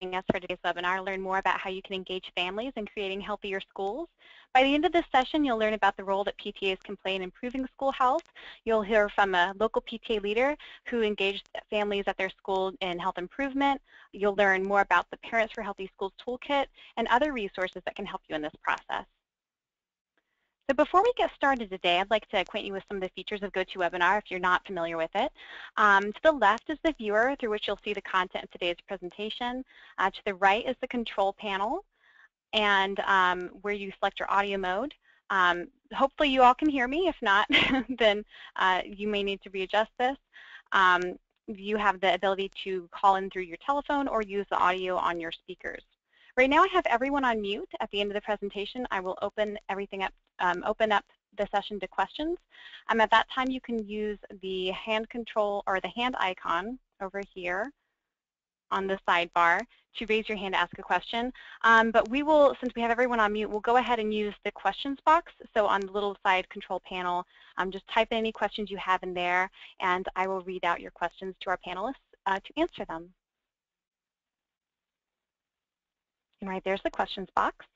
us for today's webinar, learn more about how you can engage families in creating healthier schools. By the end of this session, you'll learn about the role that PTAs can play in improving school health. You'll hear from a local PTA leader who engaged families at their school in health improvement. You'll learn more about the Parents for Healthy Schools Toolkit and other resources that can help you in this process. So before we get started today, I'd like to acquaint you with some of the features of GoToWebinar if you're not familiar with it. Um, to the left is the viewer through which you'll see the content of today's presentation. Uh, to the right is the control panel and um, where you select your audio mode. Um, hopefully you all can hear me. If not, then uh, you may need to readjust this. Um, you have the ability to call in through your telephone or use the audio on your speakers. Right now I have everyone on mute. At the end of the presentation, I will open everything up, um, open up the session to questions. Um, at that time, you can use the hand control or the hand icon over here on the sidebar to raise your hand to ask a question. Um, but we will, since we have everyone on mute, we'll go ahead and use the questions box. So on the little side control panel, um, just type in any questions you have in there, and I will read out your questions to our panelists uh, to answer them. And right there's the questions box.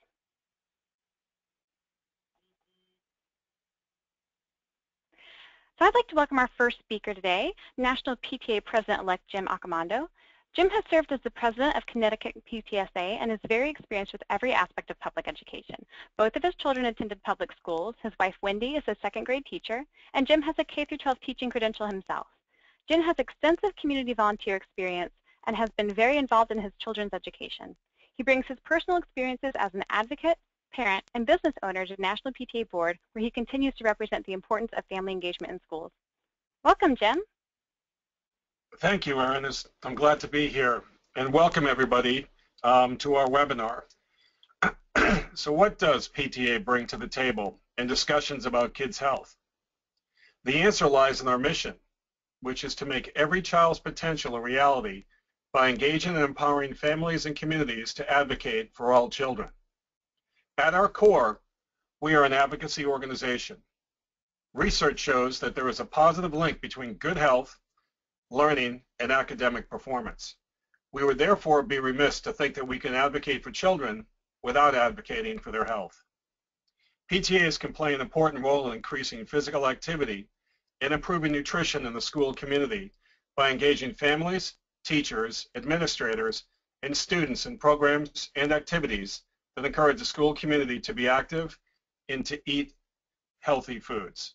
So I'd like to welcome our first speaker today, National PTA President-elect Jim Accomando. Jim has served as the president of Connecticut PTSA and is very experienced with every aspect of public education. Both of his children attended public schools. His wife, Wendy, is a second grade teacher, and Jim has a K-12 teaching credential himself. Jim has extensive community volunteer experience and has been very involved in his children's education. He brings his personal experiences as an advocate, parent, and business owner to the National PTA Board, where he continues to represent the importance of family engagement in schools. Welcome, Jim. Thank you, Erin. I'm glad to be here. And welcome, everybody, um, to our webinar. so what does PTA bring to the table in discussions about kids' health? The answer lies in our mission, which is to make every child's potential a reality by engaging and empowering families and communities to advocate for all children. At our core, we are an advocacy organization. Research shows that there is a positive link between good health, learning, and academic performance. We would therefore be remiss to think that we can advocate for children without advocating for their health. PTAs can play an important role in increasing physical activity and improving nutrition in the school community by engaging families, teachers, administrators, and students in programs and activities that encourage the school community to be active and to eat healthy foods.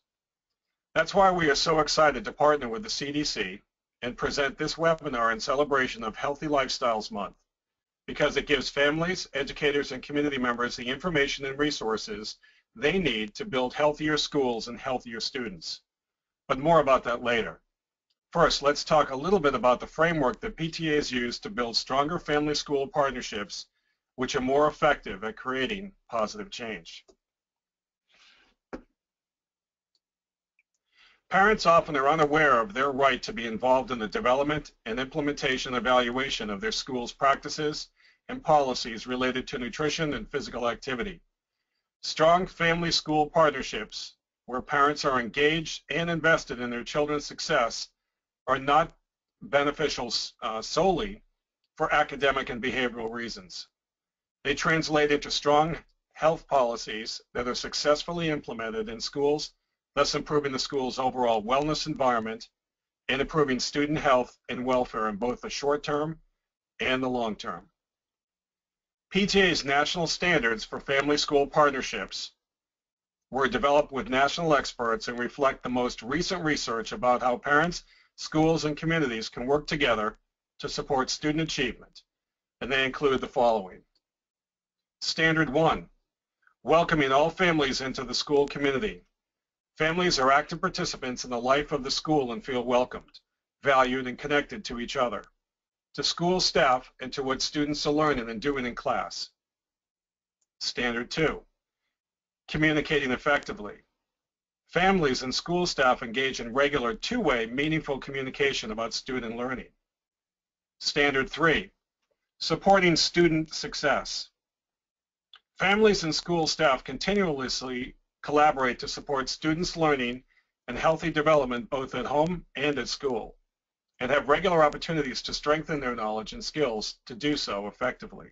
That's why we are so excited to partner with the CDC and present this webinar in celebration of Healthy Lifestyles Month because it gives families, educators, and community members the information and resources they need to build healthier schools and healthier students. But more about that later. First, let's talk a little bit about the framework that PTAs use to build stronger family-school partnerships which are more effective at creating positive change. Parents often are unaware of their right to be involved in the development and implementation evaluation of their school's practices and policies related to nutrition and physical activity. Strong family-school partnerships where parents are engaged and invested in their children's success are not beneficial uh, solely for academic and behavioral reasons. They translate into strong health policies that are successfully implemented in schools, thus improving the school's overall wellness environment and improving student health and welfare in both the short term and the long term. PTA's national standards for family school partnerships were developed with national experts and reflect the most recent research about how parents schools, and communities can work together to support student achievement, and they include the following. Standard 1. Welcoming all families into the school community. Families are active participants in the life of the school and feel welcomed, valued, and connected to each other, to school staff, and to what students are learning and doing in class. Standard 2. Communicating effectively. Families and school staff engage in regular two-way meaningful communication about student learning. Standard 3. Supporting student success. Families and school staff continuously collaborate to support students' learning and healthy development both at home and at school. and have regular opportunities to strengthen their knowledge and skills to do so effectively.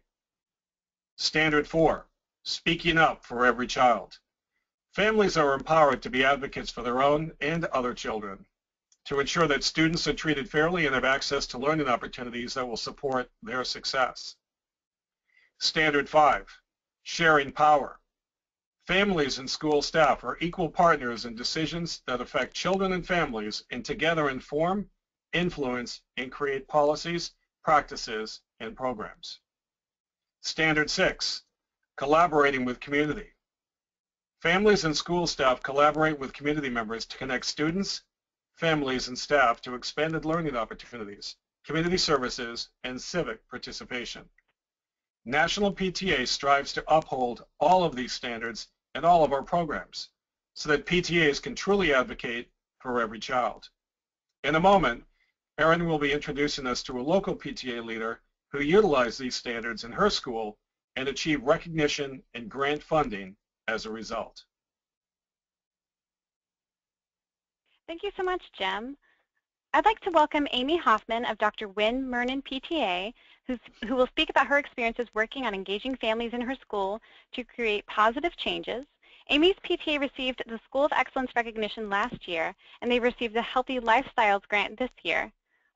Standard 4. Speaking up for every child. Families are empowered to be advocates for their own and other children to ensure that students are treated fairly and have access to learning opportunities that will support their success. Standard 5. Sharing power. Families and school staff are equal partners in decisions that affect children and families and together inform, influence, and create policies, practices, and programs. Standard 6. Collaborating with community. Families and school staff collaborate with community members to connect students, families, and staff to expanded learning opportunities, community services, and civic participation. National PTA strives to uphold all of these standards in all of our programs so that PTAs can truly advocate for every child. In a moment, Erin will be introducing us to a local PTA leader who utilized these standards in her school and achieved recognition and grant funding as a result. Thank you so much, Jim. I'd like to welcome Amy Hoffmann of Dr. Wynn Murnin PTA, who will speak about her experiences working on engaging families in her school to create positive changes. Amy's PTA received the School of Excellence recognition last year, and they received the Healthy Lifestyles grant this year.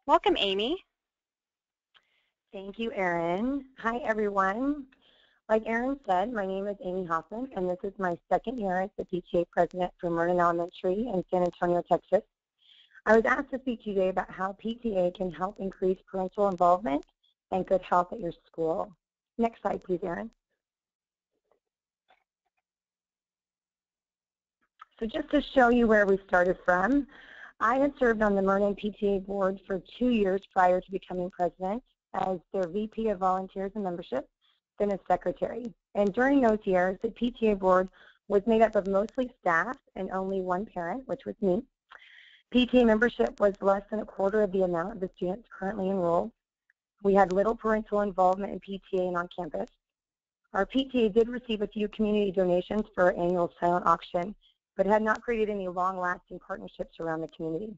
Welcome, Amy. Thank you, Erin. Hi, everyone. Like Erin said, my name is Amy Hoffmann, and this is my second year as the PTA president for Murnin Elementary in San Antonio, Texas. I was asked to speak today about how PTA can help increase parental involvement and good health at your school. Next slide, please, Erin. So just to show you where we started from, I had served on the Murnin PTA board for two years prior to becoming president as their VP of Volunteers and Membership, then as secretary. And during those years, the PTA board was made up of mostly staff and only one parent, which was me. PTA membership was less than a quarter of the amount of the students currently enrolled. We had little parental involvement in PTA and on campus. Our PTA did receive a few community donations for our annual silent auction, but had not created any long-lasting partnerships around the community.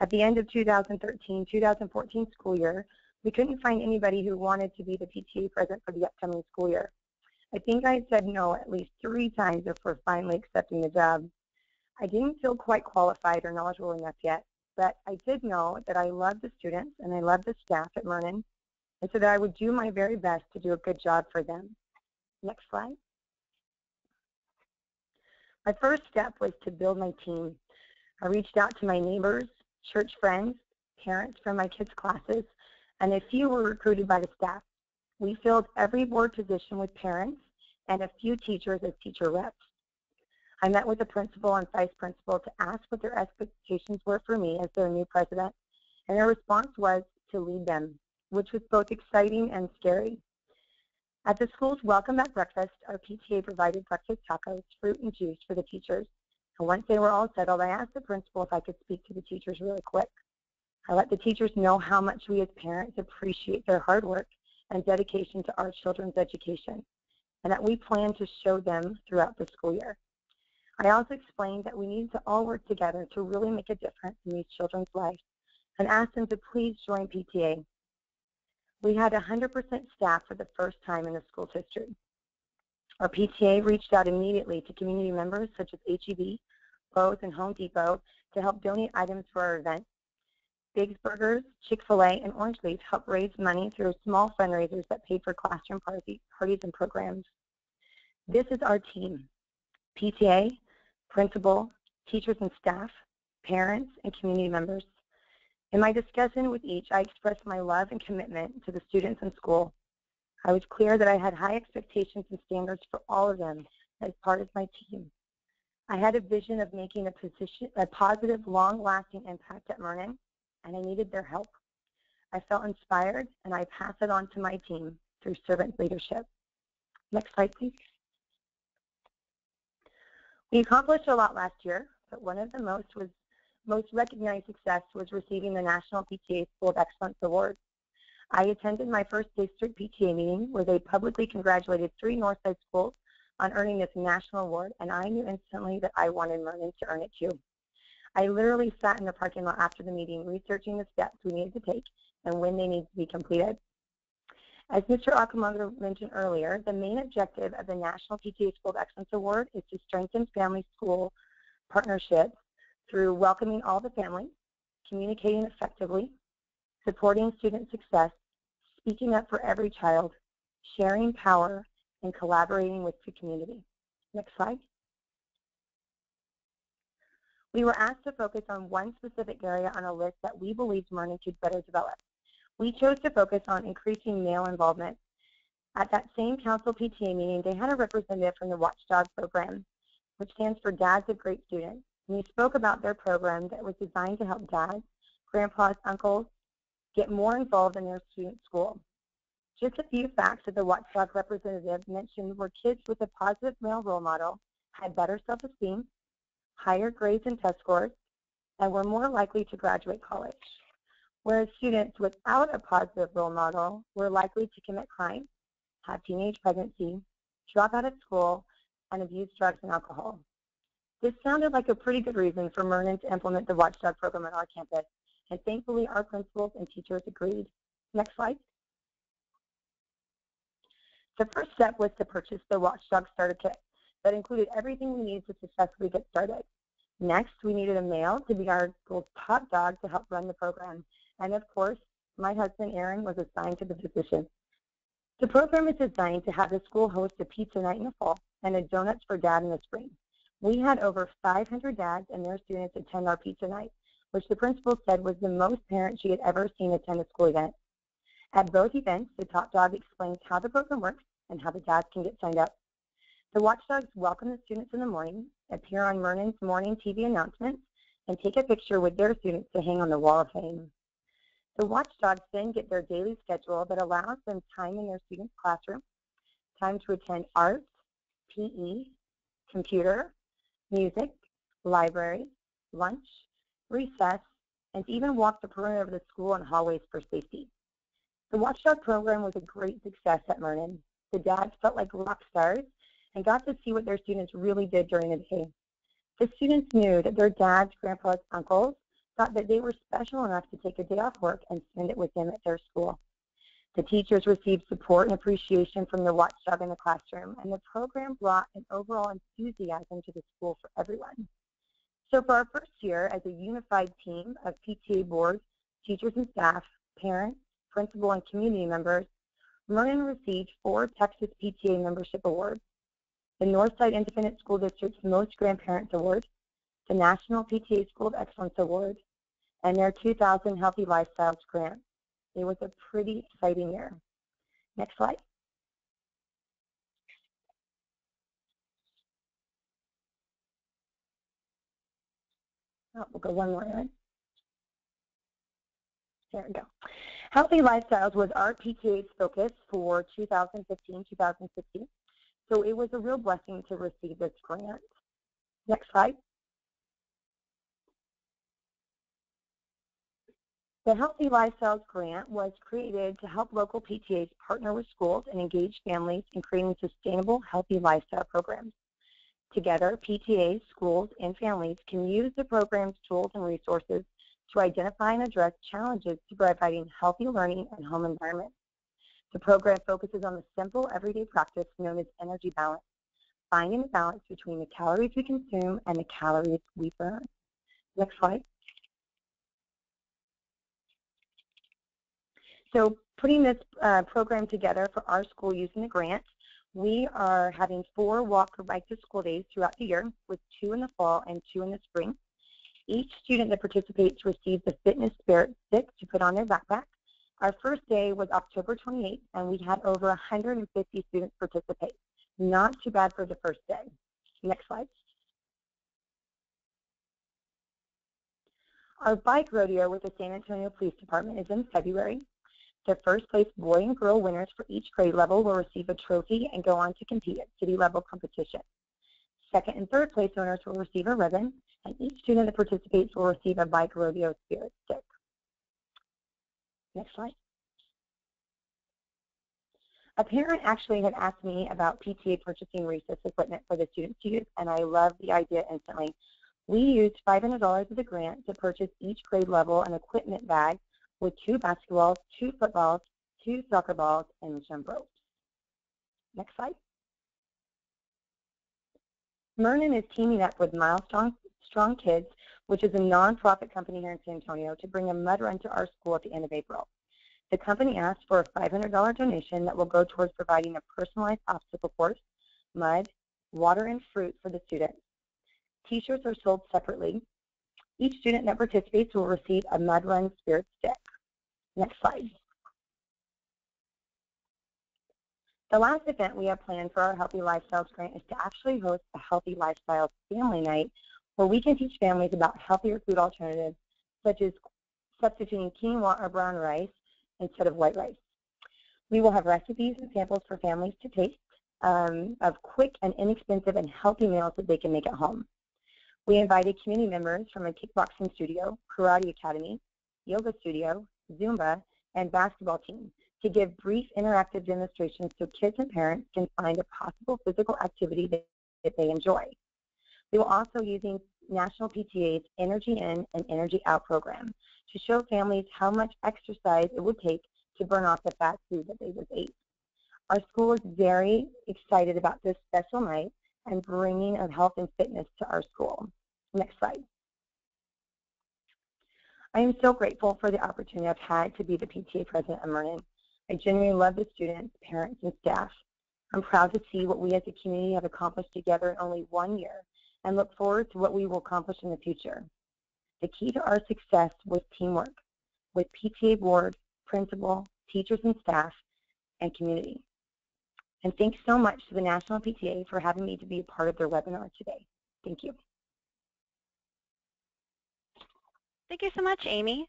At the end of 2013-2014 school year, we couldn't find anybody who wanted to be the PTA president for the upcoming school year. I think I said no at least three times before finally accepting the job. I didn't feel quite qualified or knowledgeable enough yet, but I did know that I loved the students and I loved the staff at Murnin, and so that I would do my very best to do a good job for them. Next slide. My first step was to build my team. I reached out to my neighbors, church friends, parents from my kids' classes, and a few were recruited by the staff. We filled every board position with parents and a few teachers as teacher reps. I met with the principal and vice principal to ask what their expectations were for me as their new president, and their response was to lead them, which was both exciting and scary. At the school's Welcome at Breakfast, our PTA provided breakfast tacos, fruit, and juice for the teachers. And once they were all settled, I asked the principal if I could speak to the teachers really quick. I let the teachers know how much we as parents appreciate their hard work and dedication to our children's education, and that we plan to show them throughout the school year. I also explained that we need to all work together to really make a difference in these children's lives and asked them to please join PTA. We had 100% staff for the first time in the school's history. Our PTA reached out immediately to community members such as HEB, Lowe's, and Home Depot to help donate items for our event. Biggs Burgers, Chick-fil-A, and Orange Leaf helped raise money through small fundraisers that paid for classroom party, parties and programs. This is our team. PTA, principal, teachers and staff, parents, and community members. In my discussion with each, I expressed my love and commitment to the students in school. I was clear that I had high expectations and standards for all of them as part of my team. I had a vision of making a, position, a positive, long-lasting impact at Murnin, and I needed their help. I felt inspired, and I passed it on to my team through servant leadership. Next slide, please. We accomplished a lot last year, but one of the most was most recognized success was receiving the National PTA School of Excellence Award. I attended my first district PTA meeting where they publicly congratulated three Northside schools on earning this national award, and I knew instantly that I wanted Murnin to earn it too. I literally sat in the parking lot after the meeting researching the steps we needed to take and when they need to be completed. As Mr. Accomando mentioned earlier, the main objective of the National PTA School of Excellence Award is to strengthen family school partnerships through welcoming all the families, communicating effectively, supporting student success, speaking up for every child, sharing power, and collaborating with the community. Next slide. We were asked to focus on one specific area on a list that we believed Murnin could better develop. We chose to focus on increasing male involvement. At that same council PTA meeting, they had a representative from the Watchdog program, which stands for Dads of Great Students. And he spoke about their program that was designed to help dads, grandpas, uncles get more involved in their student school. Just a few facts that the Watchdog representative mentioned were kids with a positive male role model had better self-esteem, higher grades and test scores, and were more likely to graduate college. Whereas students without a positive role model were likely to commit crime, have teenage pregnancy, drop out of school, and abuse drugs and alcohol. This sounded like a pretty good reason for Murnin to implement the Watchdog program on our campus, and thankfully our principals and teachers agreed. Next slide. The first step was to purchase the Watchdog Starter Kit that included everything we needed to successfully get started. Next, we needed a male to be our top dog to help run the program. And of course, my husband, Aaron, was assigned to the position. The program is designed to have the school host a pizza night in the fall and a donuts for dad in the spring. We had over 500 dads and their students attend our pizza night, which the principal said was the most parents she had ever seen attend a school event. At both events, the top dog explains how the program works and how the dads can get signed up. The watchdogs welcome the students in the morning, appear on Murnin's morning TV announcements, and take a picture with their students to hang on the wall of fame. The watchdogs then get their daily schedule that allows them time in their students' classroom, time to attend art, PE, computer, music, library, lunch, recess, and even walk the perimeter of the school and hallways for safety. The Watchdog program was a great success at Murnin. The dads felt like rock stars and got to see what their students really did during the day. The students knew that their dads, grandpas, uncles thought that they were special enough to take a day off work and spend it with them at their school. The teachers received support and appreciation from the watchdog in the classroom, and the program brought an overall enthusiasm to the school for everyone. So for our first year as a unified team of PTA boards, teachers and staff, parents, principal, and community members, Murnin received four Texas PTA membership awards, the Northside Independent School District's Most Grandparents Award, the National PTA School of Excellence Award, and their 2000 Healthy Lifestyles Grant. It was a pretty exciting year. Next slide. Oh, we'll go one more. There we go. Healthy Lifestyles was our PTA's focus for 2015-2016, so it was a real blessing to receive this grant. Next slide. The Healthy Lifestyles Grant was created to help local PTAs partner with schools and engage families in creating sustainable, healthy lifestyle programs. Together, PTAs, schools, and families can use the program's tools and resources to identify and address challenges to providing healthy learning and home environments. The program focuses on the simple everyday practice known as energy balance, finding the balance between the calories we consume and the calories we burn. Next slide. So putting this uh, program together for our school using the grant, we are having four walk or bike to school days throughout the year with two in the fall and two in the spring. Each student that participates receives a fitness spirit stick to put on their backpack. Our first day was October 28th, and we had over 150 students participate. Not too bad for the first day. Next slide. Our bike rodeo with the San Antonio Police Department is in February. The first place boy and girl winners for each grade level will receive a trophy and go on to compete at city level competition. Second and third place winners will receive a ribbon, and each student that participates will receive a bike rodeo spirit stick. Next slide. A parent actually had asked me about PTA purchasing recess equipment for the students to use, and I love the idea instantly. We used $500 of the grant to purchase each grade level an equipment bag with two basketballs, two footballs, two soccer balls, and jump ropes. Next slide. Murnin is teaming up with Milestone Strong Kids, which is a nonprofit company here in San Antonio, to bring a mud run to our school at the end of April. The company asked for a $500 donation that will go towards providing a personalized obstacle course, mud, water, and fruit for the students. T-shirts are sold separately. Each student that participates will receive a Mud Run Spirit Stick. Next slide. The last event we have planned for our Healthy Lifestyles grant is to actually host a Healthy Lifestyles family night where we can teach families about healthier food alternatives such as substituting quinoa or brown rice instead of white rice. We will have recipes and samples for families to taste um, of quick and inexpensive and healthy meals that they can make at home. We invited community members from a kickboxing studio, karate academy, yoga studio, Zumba, and basketball team to give brief interactive demonstrations so kids and parents can find a possible physical activity that, that they enjoy. We will also using National PTA's Energy In and Energy Out program to show families how much exercise it would take to burn off the fat food that they just ate. Our school is very excited about this special night and bringing of health and fitness to our school. Next slide. I am so grateful for the opportunity I've had to be the PTA president of Murnin. I genuinely love the students, parents, and staff. I'm proud to see what we as a community have accomplished together in only one year and look forward to what we will accomplish in the future. The key to our success was teamwork with PTA board, principal, teachers and staff, and community. And thanks so much to the National PTA for having me to be a part of their webinar today. Thank you. Thank you so much, Amy.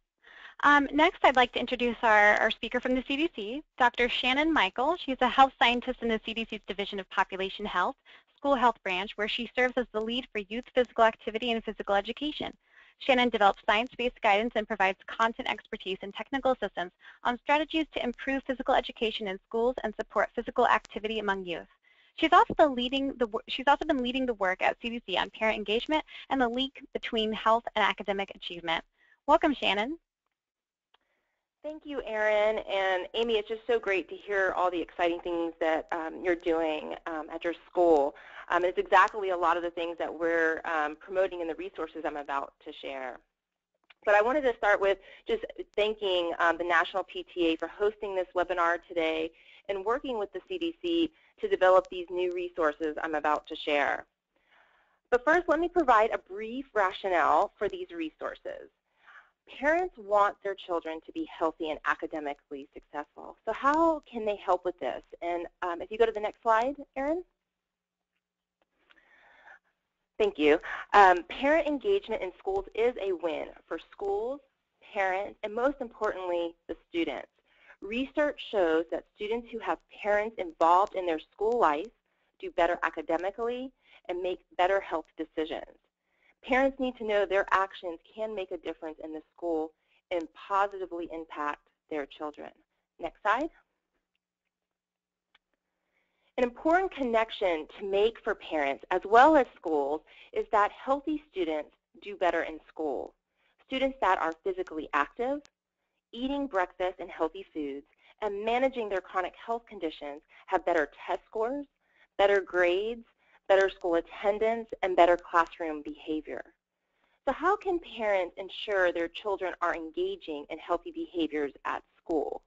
Um, next, I'd like to introduce our, our speaker from the CDC, Dr. Shannon Michael. She's a health scientist in the CDC's Division of Population Health, School Health Branch, where she serves as the lead for youth physical activity and physical education. Shannon develops science-based guidance and provides content expertise and technical assistance on strategies to improve physical education in schools and support physical activity among youth. She's also, leading the, she's also been leading the work at CDC on parent engagement and the link between health and academic achievement. Welcome, Shannon. Thank you, Erin. And Amy, it's just so great to hear all the exciting things that um, you're doing um, at your school. Um, it's exactly a lot of the things that we're um, promoting in the resources I'm about to share. But I wanted to start with just thanking um, the National PTA for hosting this webinar today and working with the CDC to develop these new resources I'm about to share. But first, let me provide a brief rationale for these resources parents want their children to be healthy and academically successful. So how can they help with this? And um, if you go to the next slide, Erin. Thank you. Um, parent engagement in schools is a win for schools, parents, and most importantly, the students. Research shows that students who have parents involved in their school life do better academically and make better health decisions. Parents need to know their actions can make a difference in the school and positively impact their children. Next slide. An important connection to make for parents as well as schools is that healthy students do better in school. Students that are physically active, eating breakfast and healthy foods, and managing their chronic health conditions have better test scores, better grades, better school attendance, and better classroom behavior. So how can parents ensure their children are engaging in healthy behaviors at school?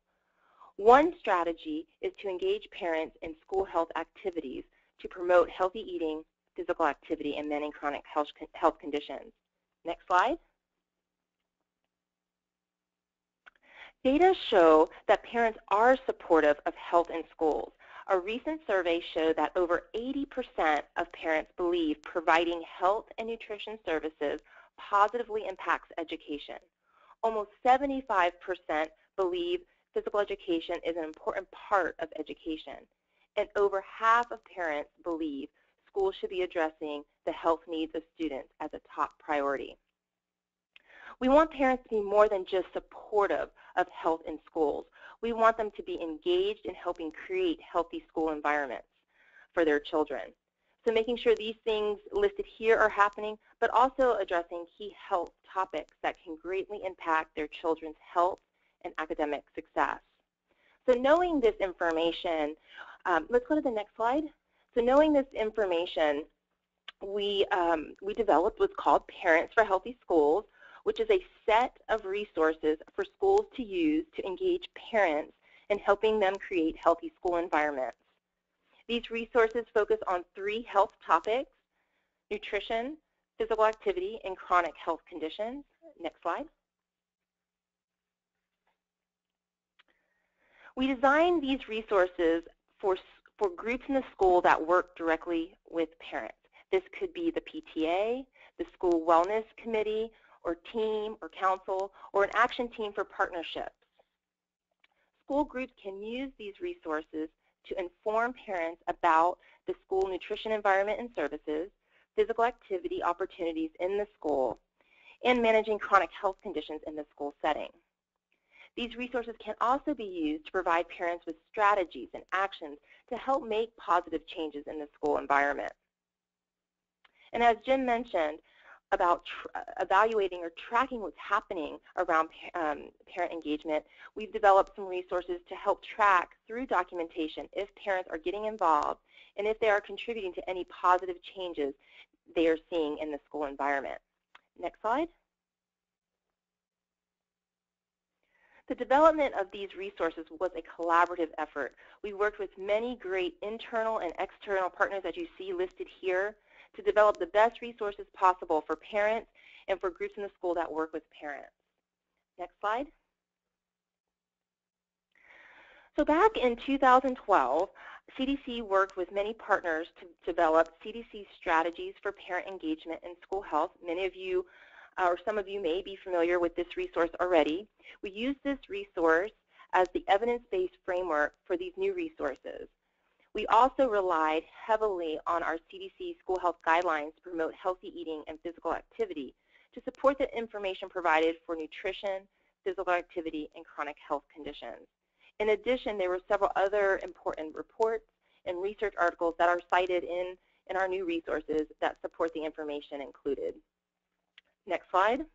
One strategy is to engage parents in school health activities to promote healthy eating, physical activity, and managing chronic health conditions. Next slide. Data show that parents are supportive of health in schools. A recent survey showed that over 80% of parents believe providing health and nutrition services positively impacts education. Almost 75% believe physical education is an important part of education. And over half of parents believe schools should be addressing the health needs of students as a top priority. We want parents to be more than just supportive of health in schools. We want them to be engaged in helping create healthy school environments for their children. So making sure these things listed here are happening, but also addressing key health topics that can greatly impact their children's health and academic success. So knowing this information, um, let's go to the next slide. So knowing this information, we, um, we developed what's called Parents for Healthy Schools, which is a set of resources for schools to use to engage parents in helping them create healthy school environments. These resources focus on three health topics, nutrition, physical activity, and chronic health conditions. Next slide. We designed these resources for, for groups in the school that work directly with parents. This could be the PTA, the school wellness committee, or team, or council, or an action team for partnerships. School groups can use these resources to inform parents about the school nutrition environment and services, physical activity opportunities in the school, and managing chronic health conditions in the school setting. These resources can also be used to provide parents with strategies and actions to help make positive changes in the school environment. And as Jim mentioned, about evaluating or tracking what's happening around um, parent engagement, we've developed some resources to help track through documentation if parents are getting involved and if they are contributing to any positive changes they are seeing in the school environment. Next slide. The development of these resources was a collaborative effort. We worked with many great internal and external partners as you see listed here to develop the best resources possible for parents and for groups in the school that work with parents. Next slide. So back in 2012, CDC worked with many partners to develop CDC strategies for parent engagement in school health. Many of you, or some of you may be familiar with this resource already. We use this resource as the evidence-based framework for these new resources. We also relied heavily on our CDC school health guidelines to promote healthy eating and physical activity to support the information provided for nutrition, physical activity, and chronic health conditions. In addition, there were several other important reports and research articles that are cited in, in our new resources that support the information included. Next slide.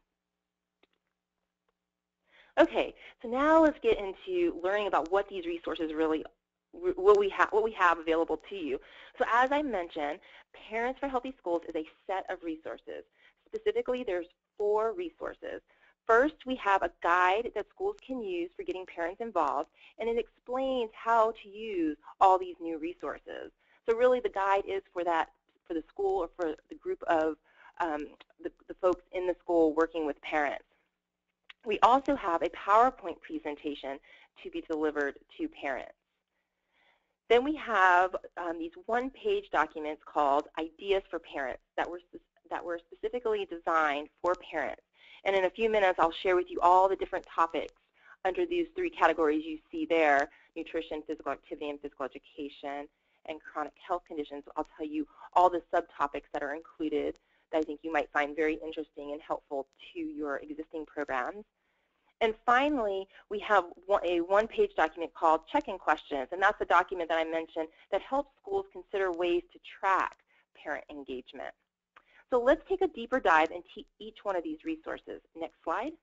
Okay, so now let's get into learning about what these resources really what we have what we have available to you. So as I mentioned, Parents for Healthy Schools is a set of resources. Specifically, there's four resources. First, we have a guide that schools can use for getting parents involved, and it explains how to use all these new resources. So really, the guide is for that for the school or for the group of um, the, the folks in the school working with parents. We also have a PowerPoint presentation to be delivered to parents. Then we have um, these one-page documents called Ideas for Parents that were, that were specifically designed for parents. And in a few minutes, I'll share with you all the different topics under these three categories you see there, nutrition, physical activity, and physical education, and chronic health conditions. I'll tell you all the subtopics that are included that I think you might find very interesting and helpful to your existing programs. And finally, we have a one-page document called Check-in Questions, and that's the document that I mentioned that helps schools consider ways to track parent engagement. So let's take a deeper dive into each one of these resources. Next slide.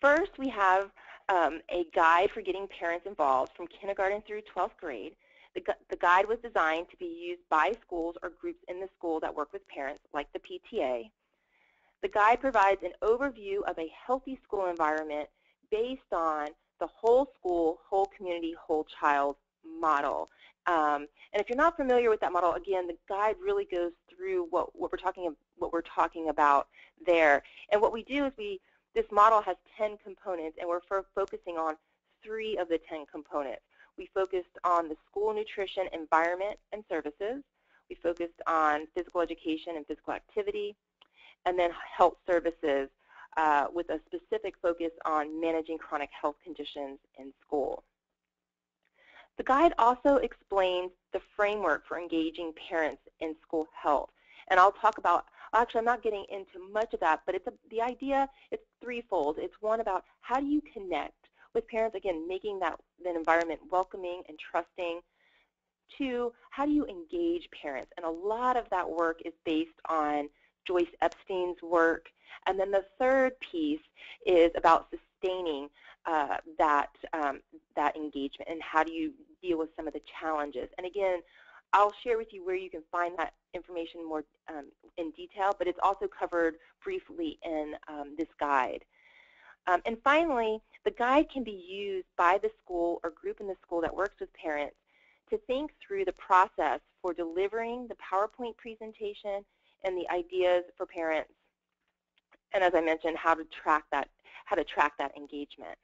First, we have um, a guide for getting parents involved from kindergarten through 12th grade. The, the guide was designed to be used by schools or groups in the school that work with parents, like the PTA. The guide provides an overview of a healthy school environment based on the whole school, whole community, whole child model. Um, and if you're not familiar with that model, again, the guide really goes through what, what we're talking what we're talking about there. And what we do is we this model has 10 components, and we're focusing on three of the 10 components. We focused on the school nutrition environment and services. We focused on physical education and physical activity and then health services uh, with a specific focus on managing chronic health conditions in school. The guide also explains the framework for engaging parents in school health. And I'll talk about, actually I'm not getting into much of that, but it's a, the idea, it's threefold. It's one about how do you connect with parents, again, making that, that environment welcoming and trusting. Two, how do you engage parents? And a lot of that work is based on Joyce Epstein's work. And then the third piece is about sustaining uh, that, um, that engagement and how do you deal with some of the challenges. And again, I'll share with you where you can find that information more um, in detail, but it's also covered briefly in um, this guide. Um, and finally, the guide can be used by the school or group in the school that works with parents to think through the process for delivering the PowerPoint presentation and the ideas for parents. And as I mentioned, how to track that, how to track that engagement.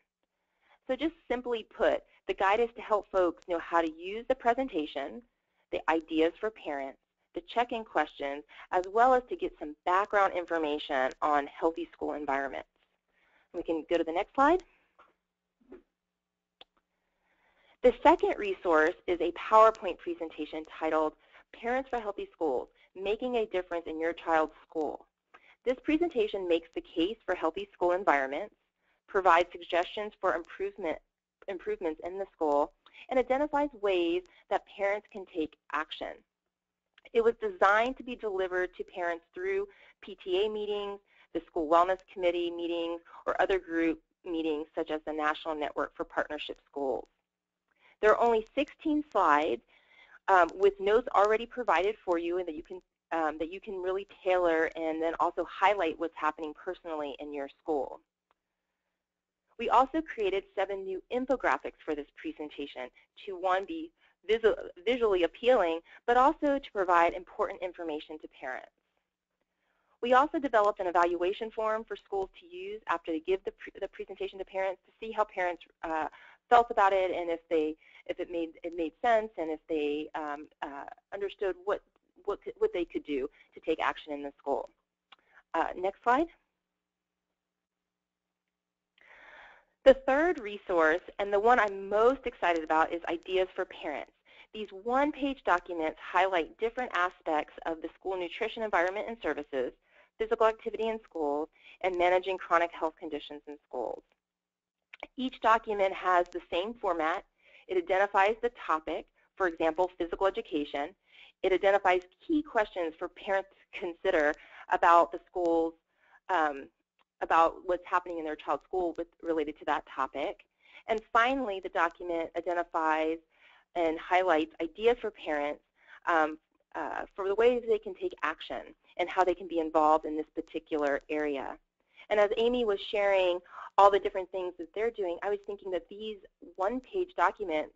So just simply put, the guide is to help folks know how to use the presentation, the ideas for parents, the check-in questions, as well as to get some background information on healthy school environments. We can go to the next slide. The second resource is a PowerPoint presentation titled Parents for Healthy Schools, Making a Difference in Your Child's School. This presentation makes the case for healthy school environments, provides suggestions for improvement, improvements in the school, and identifies ways that parents can take action. It was designed to be delivered to parents through PTA meetings, the School Wellness Committee meetings, or other group meetings such as the National Network for Partnership Schools. There are only 16 slides um, with notes already provided for you and that you can um, that you can really tailor and then also highlight what's happening personally in your school. We also created seven new infographics for this presentation to one be visual, visually appealing, but also to provide important information to parents. We also developed an evaluation form for schools to use after they give the, pre the presentation to parents to see how parents uh, felt about it and if they if it made it made sense and if they um, uh, understood what what what they could do to take action in the school. Uh, next slide. The third resource, and the one I'm most excited about, is Ideas for Parents. These one-page documents highlight different aspects of the school nutrition environment and services, physical activity in schools, and managing chronic health conditions in schools. Each document has the same format. It identifies the topic, for example, physical education. It identifies key questions for parents to consider about the school's um, about what's happening in their child's school with, related to that topic. And finally, the document identifies and highlights ideas for parents um, uh, for the ways they can take action and how they can be involved in this particular area. And as Amy was sharing all the different things that they're doing, I was thinking that these one-page documents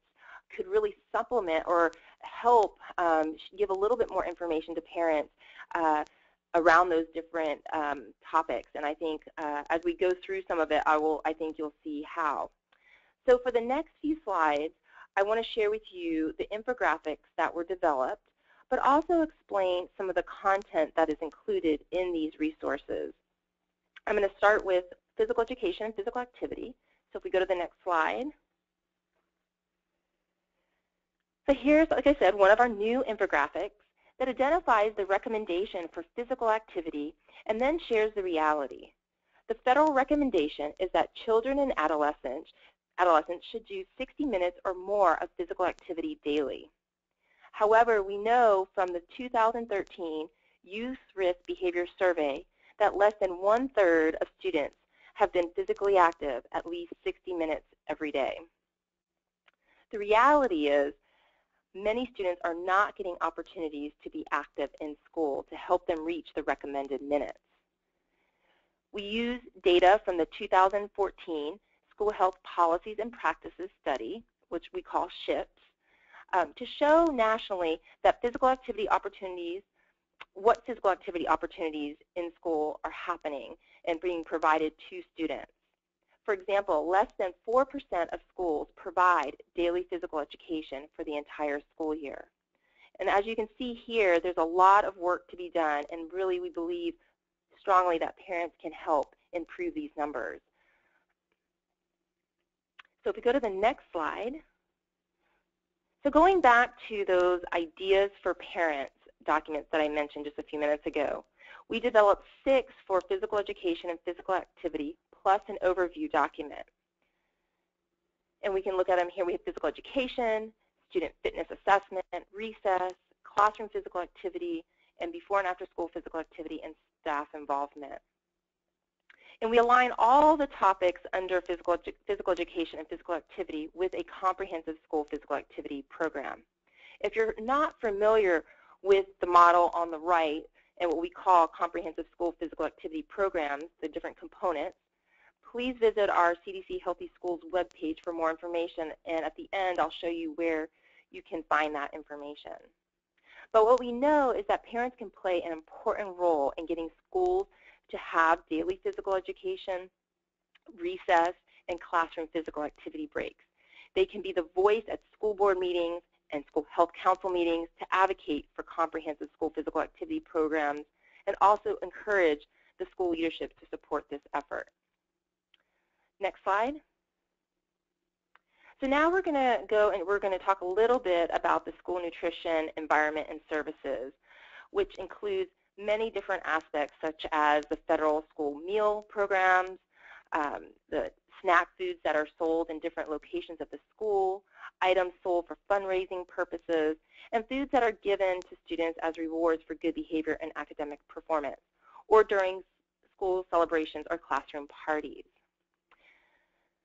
could really supplement or help um, give a little bit more information to parents uh, around those different um, topics. And I think uh, as we go through some of it, I will. I think you'll see how. So for the next few slides, I want to share with you the infographics that were developed, but also explain some of the content that is included in these resources. I'm going to start with physical education and physical activity. So if we go to the next slide. So here's, like I said, one of our new infographics that identifies the recommendation for physical activity and then shares the reality. The federal recommendation is that children and adolescents, adolescents should do 60 minutes or more of physical activity daily. However, we know from the 2013 Youth Risk Behavior Survey that less than one-third of students have been physically active at least 60 minutes every day. The reality is many students are not getting opportunities to be active in school to help them reach the recommended minutes. We use data from the 2014 School Health Policies and Practices Study, which we call SHPPS, um, to show nationally that physical activity opportunities, what physical activity opportunities in school are happening and being provided to students. For example, less than 4% of schools provide daily physical education for the entire school year. And as you can see here, there's a lot of work to be done, and really we believe strongly that parents can help improve these numbers. So if we go to the next slide. So going back to those ideas for parents documents that I mentioned just a few minutes ago, we developed six for physical education and physical activity plus an overview document. And we can look at them here. We have physical education, student fitness assessment, recess, classroom physical activity, and before and after school physical activity and staff involvement. And we align all the topics under physical, physical education and physical activity with a comprehensive school physical activity program. If you're not familiar with the model on the right and what we call comprehensive school physical activity programs, the different components, please visit our CDC Healthy Schools webpage for more information. And at the end, I'll show you where you can find that information. But what we know is that parents can play an important role in getting schools to have daily physical education, recess, and classroom physical activity breaks. They can be the voice at school board meetings and school health council meetings to advocate for comprehensive school physical activity programs and also encourage the school leadership to support this effort. Next slide. So now we're going to go and we're going to talk a little bit about the school nutrition environment and services, which includes many different aspects such as the federal school meal programs, um, the snack foods that are sold in different locations of the school, items sold for fundraising purposes, and foods that are given to students as rewards for good behavior and academic performance, or during school celebrations or classroom parties.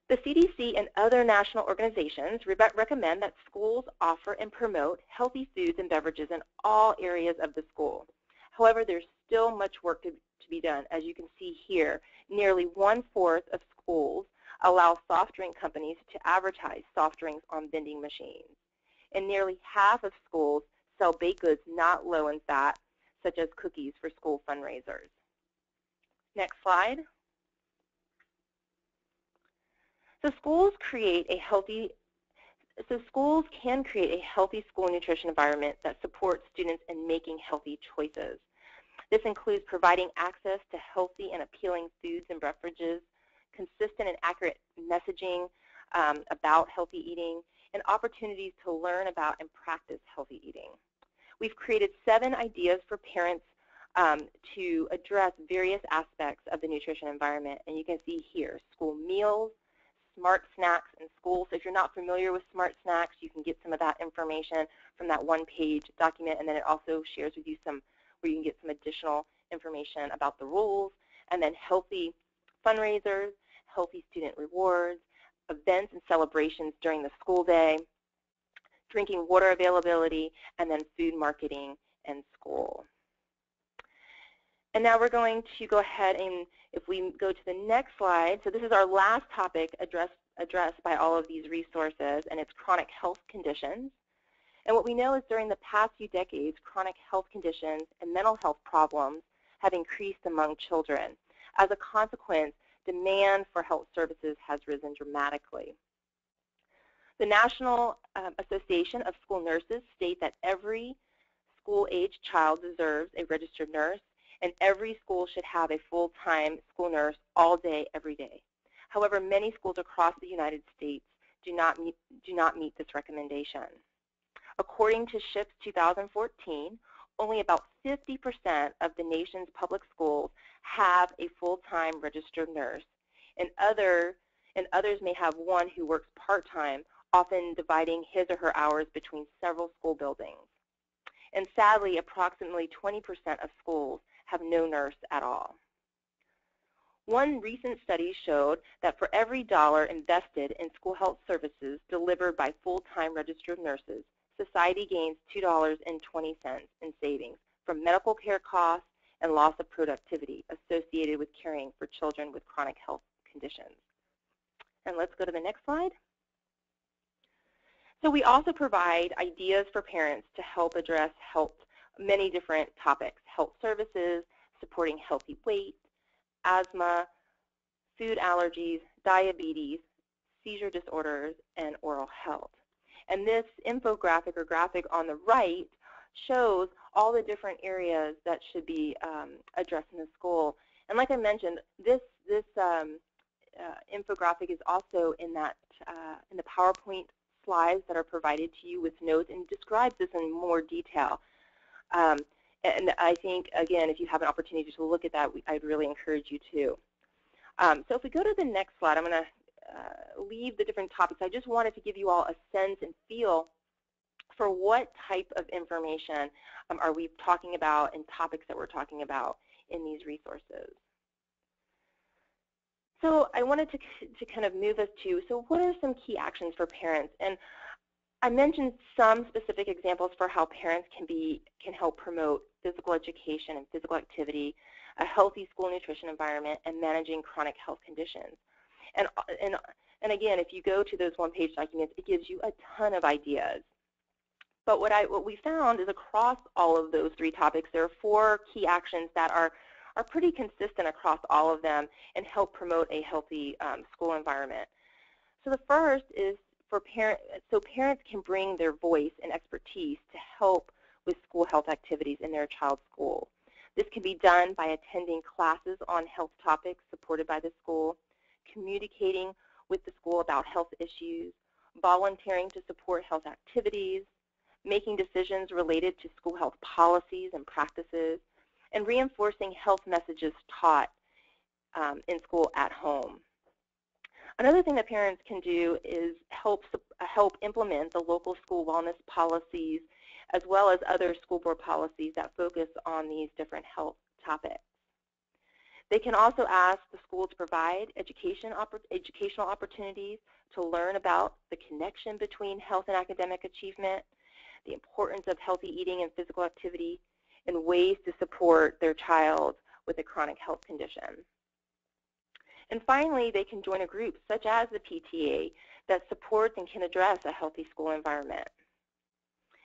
The CDC and other national organizations re recommend that schools offer and promote healthy foods and beverages in all areas of the school. However, there's still much work to, to be done. As you can see here, nearly one-fourth of schools allow soft drink companies to advertise soft drinks on vending machines. And nearly half of schools sell baked goods not low in fat, such as cookies for school fundraisers. Next slide. So schools create a healthy so schools can create a healthy school nutrition environment that supports students in making healthy choices. This includes providing access to healthy and appealing foods and beverages, consistent and accurate messaging um, about healthy eating, and opportunities to learn about and practice healthy eating. We've created seven ideas for parents um, to address various aspects of the nutrition environment, and you can see here, school meals, Smart Snacks in school. So if you're not familiar with Smart Snacks, you can get some of that information from that one-page document, and then it also shares with you some where you can get some additional information about the rules, and then healthy fundraisers, healthy student rewards, events and celebrations during the school day, drinking water availability, and then food marketing in school. And now we're going to go ahead and if we go to the next slide, so this is our last topic addressed, addressed by all of these resources, and it's chronic health conditions. And what we know is during the past few decades, chronic health conditions and mental health problems have increased among children. As a consequence, demand for health services has risen dramatically. The National um, Association of School Nurses state that every school-age child deserves a registered nurse and every school should have a full-time school nurse all day, every day. However, many schools across the United States do not meet, do not meet this recommendation. According to SHPPS 2014, only about 50% of the nation's public schools have a full-time registered nurse, and, other, and others may have one who works part-time, often dividing his or her hours between several school buildings. And sadly, approximately 20% of schools have no nurse at all. One recent study showed that for every dollar invested in school health services delivered by full-time registered nurses, society gains $2.20 in savings from medical care costs and loss of productivity associated with caring for children with chronic health conditions. And let's go to the next slide. So we also provide ideas for parents to help address health many different topics, health services, supporting healthy weight, asthma, food allergies, diabetes, seizure disorders, and oral health. And this infographic or graphic on the right shows all the different areas that should be um, addressed in the school. And like I mentioned, this, this um, uh, infographic is also in, that, uh, in the PowerPoint slides that are provided to you with notes and describes this in more detail. Um, and I think, again, if you have an opportunity to look at that, I'd really encourage you to. Um, so if we go to the next slide, I'm going to uh, leave the different topics. I just wanted to give you all a sense and feel for what type of information um, are we talking about and topics that we're talking about in these resources. So I wanted to, to kind of move us to, so what are some key actions for parents? And I mentioned some specific examples for how parents can be can help promote physical education and physical activity, a healthy school nutrition environment, and managing chronic health conditions. And, and, and again, if you go to those one-page documents, it gives you a ton of ideas. But what, I, what we found is across all of those three topics, there are four key actions that are, are pretty consistent across all of them and help promote a healthy um, school environment. So the first is for parents, so parents can bring their voice and expertise to help with school health activities in their child's school. This can be done by attending classes on health topics supported by the school, communicating with the school about health issues, volunteering to support health activities, making decisions related to school health policies and practices, and reinforcing health messages taught um, in school at home. Another thing that parents can do is help, help implement the local school wellness policies as well as other school board policies that focus on these different health topics. They can also ask the school to provide education, educational opportunities to learn about the connection between health and academic achievement, the importance of healthy eating and physical activity, and ways to support their child with a chronic health condition. And finally, they can join a group such as the PTA that supports and can address a healthy school environment.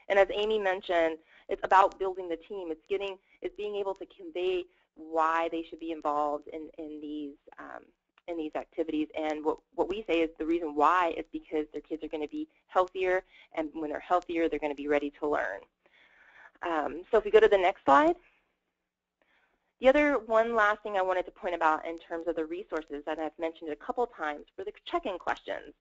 And as Amy mentioned, it's about building the team. It's getting, it's being able to convey why they should be involved in, in these um, in these activities. And what, what we say is the reason why is because their kids are going to be healthier, and when they're healthier, they're going to be ready to learn. Um, so if we go to the next slide. The other one last thing I wanted to point about in terms of the resources that I've mentioned a couple times were the check-in questions.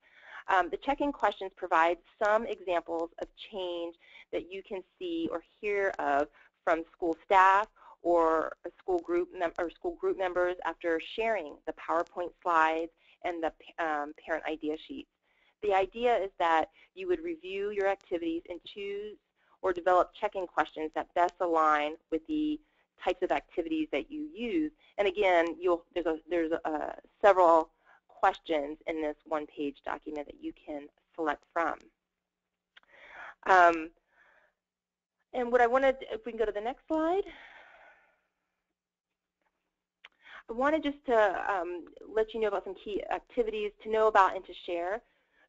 Um, the check-in questions provide some examples of change that you can see or hear of from school staff or school group or school group members after sharing the PowerPoint slides and the um, parent idea sheets. The idea is that you would review your activities and choose or develop check-in questions that best align with the types of activities that you use. And again, there's, a, there's a, several questions in this one-page document that you can select from. Um, and what I wanted, if we can go to the next slide. I wanted just to um, let you know about some key activities to know about and to share.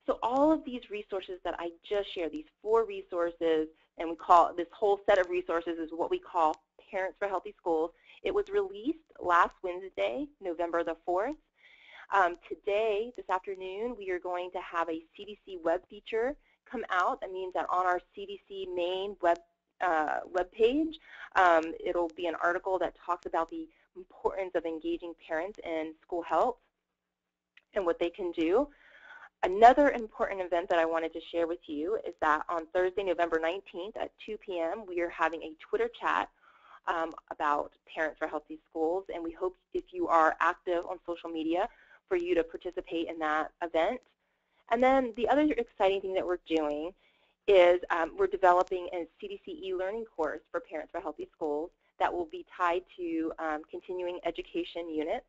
So all of these resources that I just shared, these four resources, and we call this whole set of resources is what we call Parents for Healthy Schools. It was released last Wednesday, November the 4th. Um, today, this afternoon, we are going to have a CDC web feature come out. That means that on our CDC main web uh, web page, um, it'll be an article that talks about the importance of engaging parents in school health and what they can do. Another important event that I wanted to share with you is that on Thursday, November 19th at 2 p.m., we are having a Twitter chat um, about Parents for Healthy Schools, and we hope if you are active on social media for you to participate in that event. And then the other exciting thing that we're doing is um, we're developing a CDC e-learning course for Parents for Healthy Schools that will be tied to um, continuing education units,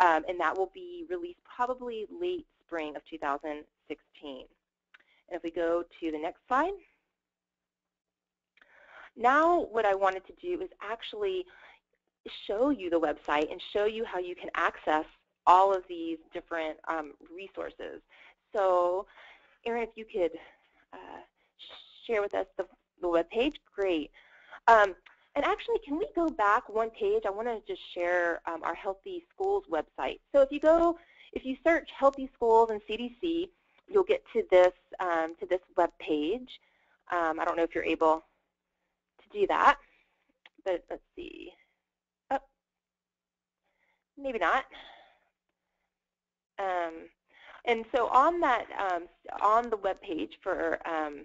um, and that will be released probably late spring of 2016. And if we go to the next slide. Now what I wanted to do is actually show you the website and show you how you can access all of these different um, resources. So Erin, if you could uh, share with us the, the web page, great. Um, and actually, can we go back one page? I want to just share um, our Healthy Schools website. So if you go, if you search Healthy Schools and CDC, you'll get to this um, to this web page. Um, I don't know if you're able to do that, but let's see. Oh, maybe not. Um, and so on that, um, on the web page for um,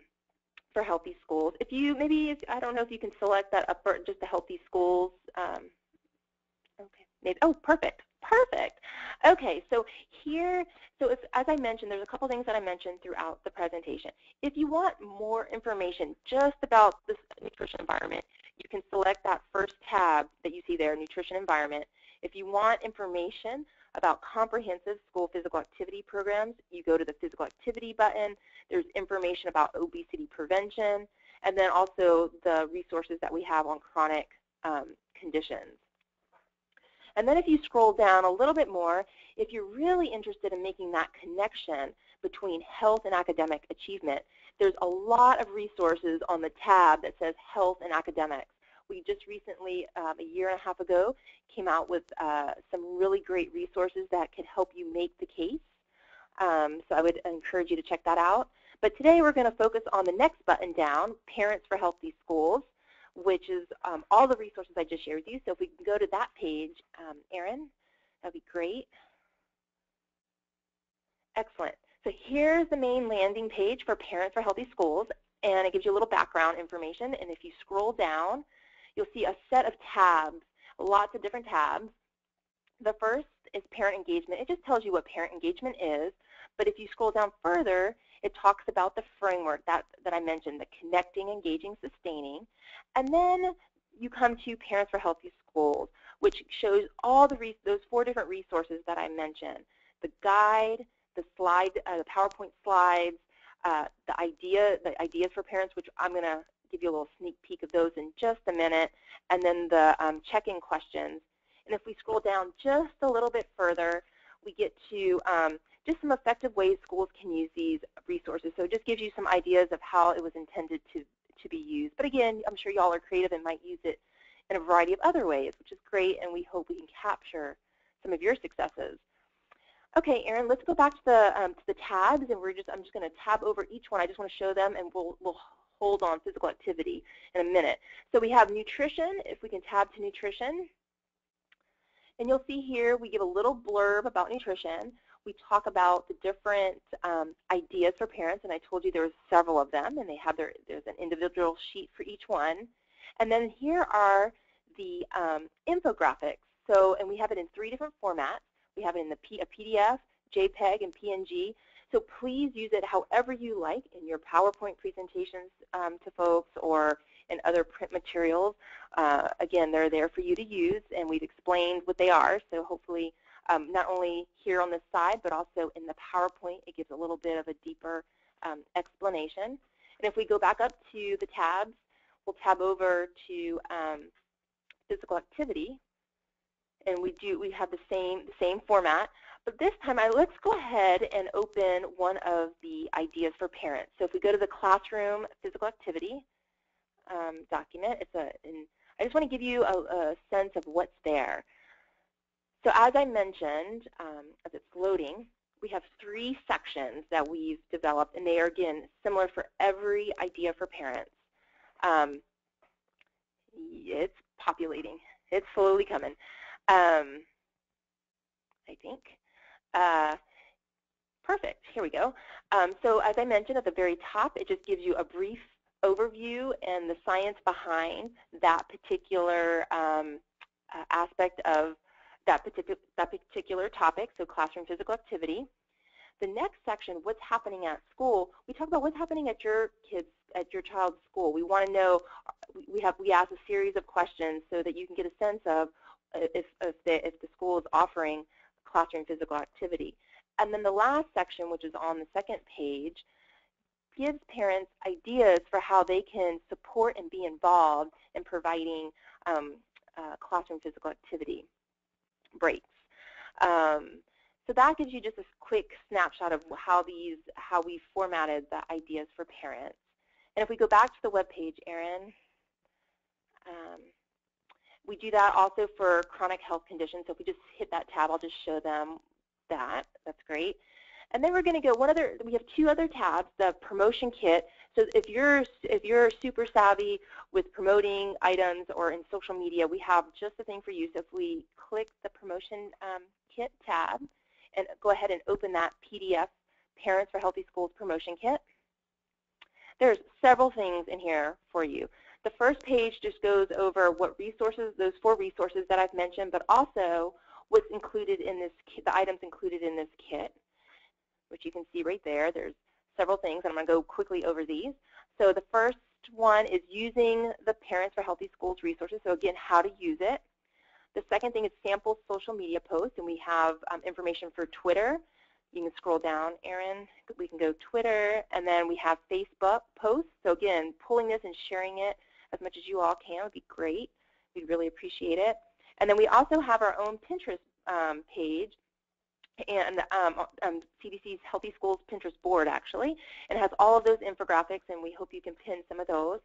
for healthy schools. If you maybe, if, I don't know if you can select that upper, just the healthy schools. Um, okay, maybe, oh, perfect. Perfect. Okay, so here, so if, as I mentioned, there's a couple things that I mentioned throughout the presentation. If you want more information just about this nutrition environment, you can select that first tab that you see there, Nutrition Environment. If you want information about comprehensive school physical activity programs, you go to the physical activity button. There's information about obesity prevention, and then also the resources that we have on chronic um, conditions. And then if you scroll down a little bit more, if you're really interested in making that connection between health and academic achievement, there's a lot of resources on the tab that says health and academics. We just recently, um, a year and a half ago, came out with uh, some really great resources that could help you make the case. Um, so I would encourage you to check that out. But today we're going to focus on the next button down, Parents for Healthy Schools which is um, all the resources I just shared with you. So if we can go to that page, um, Erin, that'd be great. Excellent. So here's the main landing page for Parents for Healthy Schools, and it gives you a little background information. And if you scroll down, you'll see a set of tabs, lots of different tabs. The first is parent engagement. It just tells you what parent engagement is. But if you scroll down further, it talks about the framework that, that I mentioned, the connecting, engaging, sustaining. And then you come to Parents for Healthy Schools, which shows all the those four different resources that I mentioned, the guide, the slide, uh, the PowerPoint slides, uh, the idea, the ideas for parents, which I'm going to give you a little sneak peek of those in just a minute, and then the um, check-in questions. And if we scroll down just a little bit further, we get to um, just some effective ways schools can use these resources. So it just gives you some ideas of how it was intended to, to be used. But again, I'm sure y'all are creative and might use it in a variety of other ways, which is great, and we hope we can capture some of your successes. Okay, Erin, let's go back to the um, to the tabs, and we're just I'm just going to tab over each one. I just want to show them, and we'll we'll hold on physical activity in a minute. So we have nutrition. If we can tab to nutrition, and you'll see here we give a little blurb about nutrition we talk about the different um, ideas for parents, and I told you there was several of them, and they have their, there's an individual sheet for each one. And then here are the um, infographics. So, and we have it in three different formats. We have it in the P, a PDF, JPEG, and PNG. So please use it however you like in your PowerPoint presentations um, to folks or in other print materials. Uh, again, they're there for you to use, and we've explained what they are, so hopefully um, not only here on this side, but also in the PowerPoint. It gives a little bit of a deeper um, explanation. And if we go back up to the tabs, we'll tab over to um, physical activity, and we do we have the same the same format. But this time, I, let's go ahead and open one of the ideas for parents. So if we go to the classroom physical activity um, document, it's a. I just want to give you a, a sense of what's there. So as I mentioned, um, as it's loading, we have three sections that we've developed, and they are, again, similar for every idea for parents. Um, it's populating. It's slowly coming, um, I think. Uh, perfect. Here we go. Um, so as I mentioned at the very top, it just gives you a brief overview and the science behind that particular um, uh, aspect of that particular, that particular topic, so classroom physical activity. The next section, what's happening at school, we talk about what's happening at your kids, at your child's school. We want to know, we have we ask a series of questions so that you can get a sense of if, if, the, if the school is offering classroom physical activity. And then the last section, which is on the second page, gives parents ideas for how they can support and be involved in providing um, uh, classroom physical activity breaks. Um, so that gives you just a quick snapshot of how these, how we formatted the ideas for parents. And if we go back to the web page, Erin, um, we do that also for chronic health conditions. So if we just hit that tab, I'll just show them that. That's great. And then we're going to go one other. We have two other tabs. The promotion kit. So if you're if you're super savvy with promoting items or in social media, we have just the thing for you. So if we click the promotion um, kit tab and go ahead and open that PDF, Parents for Healthy Schools promotion kit, there's several things in here for you. The first page just goes over what resources, those four resources that I've mentioned, but also what's included in this kit, the items included in this kit, which you can see right there. There's several things, and I'm going to go quickly over these. So the first one is using the Parents for Healthy Schools resources. So again, how to use it. The second thing is sample social media posts, and we have um, information for Twitter. You can scroll down, Erin. We can go Twitter, and then we have Facebook posts. So again, pulling this and sharing it as much as you all can would be great. We'd really appreciate it. And then we also have our own Pinterest um, page and um, um, CDC's Healthy Schools Pinterest board, actually, and has all of those infographics, and we hope you can pin some of those.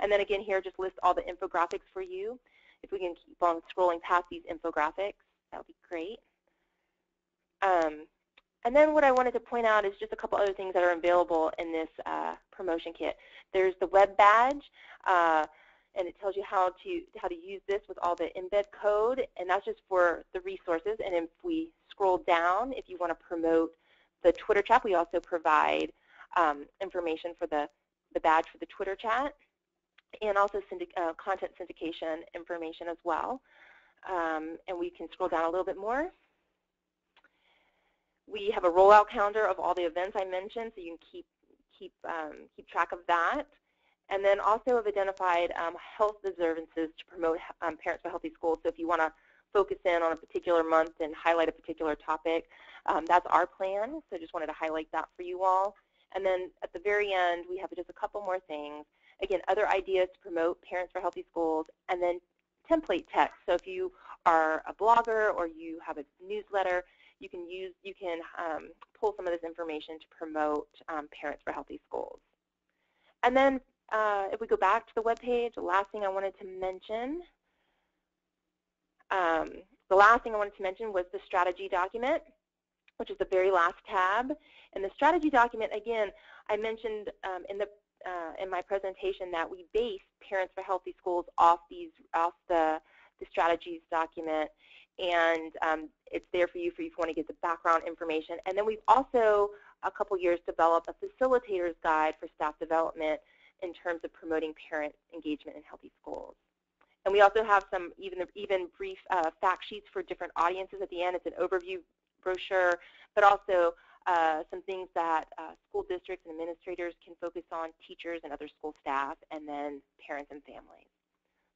And then again here, just list all the infographics for you. If we can keep on scrolling past these infographics, that would be great. Um, and then what I wanted to point out is just a couple other things that are available in this uh, promotion kit. There's the web badge. Uh, and it tells you how to how to use this with all the embed code, and that's just for the resources. And if we scroll down, if you want to promote the Twitter chat, we also provide um, information for the, the badge for the Twitter chat, and also uh, content syndication information as well. Um, and we can scroll down a little bit more. We have a rollout calendar of all the events I mentioned, so you can keep keep um, keep track of that. And then also have identified um, health observances to promote um, Parents for Healthy Schools. So if you want to focus in on a particular month and highlight a particular topic, um, that's our plan. So just wanted to highlight that for you all. And then at the very end, we have just a couple more things. Again, other ideas to promote Parents for Healthy Schools, and then template text. So if you are a blogger or you have a newsletter, you can use you can um, pull some of this information to promote um, Parents for Healthy Schools. And then uh, if we go back to the web page, the last thing I wanted to mention, um, the last thing I wanted to mention was the strategy document, which is the very last tab. And the strategy document, again, I mentioned um, in the uh, in my presentation that we base Parents for Healthy Schools off these off the the strategies document, and um, it's there for you for if you want to get the background information. And then we've also a couple years developed a facilitator's guide for staff development in terms of promoting parent engagement in healthy schools. And we also have some even, even brief uh, fact sheets for different audiences at the end. It's an overview brochure, but also uh, some things that uh, school districts and administrators can focus on, teachers and other school staff, and then parents and families.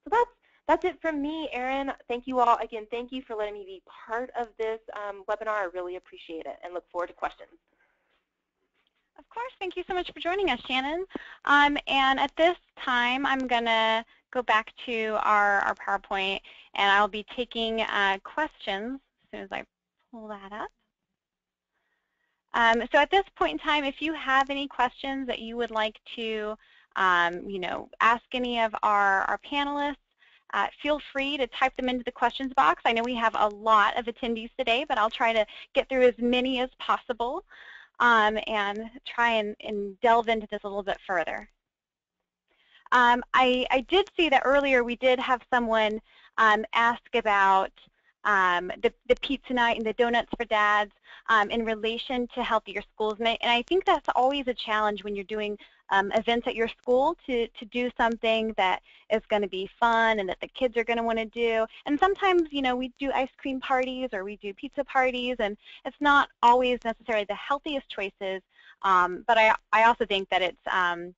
So that's that's it from me, Erin. Thank you all. Again, thank you for letting me be part of this um, webinar. I really appreciate it and look forward to questions. Of course. Thank you so much for joining us, Shannon. Um, and at this time, I'm going to go back to our, our PowerPoint, and I'll be taking uh, questions as soon as I pull that up. Um, so at this point in time, if you have any questions that you would like to, um, you know, ask any of our, our panelists, uh, feel free to type them into the questions box. I know we have a lot of attendees today, but I'll try to get through as many as possible um, and try and, and, delve into this a little bit further. Um, I, I, did see that earlier we did have someone um, ask about um, the, the, pizza night and the donuts for dads um, in relation to healthier schools. And I, think that's always a challenge when you're doing um, events at your school to, to do something that is going to be fun and that the kids are going to want to do. And sometimes, you know, we do ice cream parties or we do pizza parties, and it's not always necessarily the healthiest choices. Um, but I, I also think that it's um,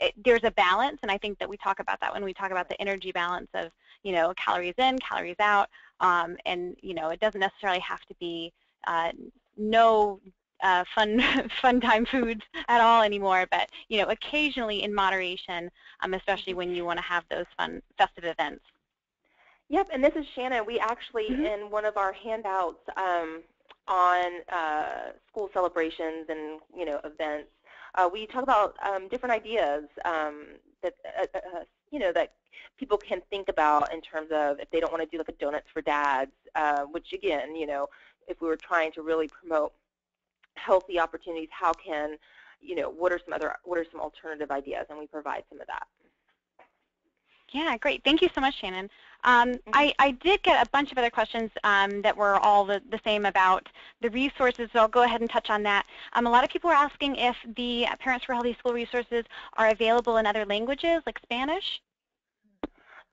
it, there's a balance, and I think that we talk about that when we talk about the energy balance of, you know, calories in, calories out, um, and you know, it doesn't necessarily have to be uh, no uh, fun fun time foods at all anymore, but you know, occasionally in moderation, um, especially when you want to have those fun festive events. Yep, and this is Shannon. We actually, mm -hmm. in one of our handouts um, on uh, school celebrations and you know events, uh, we talk about um, different ideas um, that uh, uh, uh, you know that people can think about in terms of if they don't want to do like a donuts for dads, which again, you know, if we were trying to really promote healthy opportunities, how can, you know, what are some other, what are some alternative ideas, and we provide some of that. Yeah, great. Thank you so much, Shannon. Um, mm -hmm. I, I, did get a bunch of other questions um, that were all the, the, same about the resources, so I'll go ahead and touch on that. Um, a lot of people are asking if the Parents for Healthy School resources are available in other languages, like Spanish.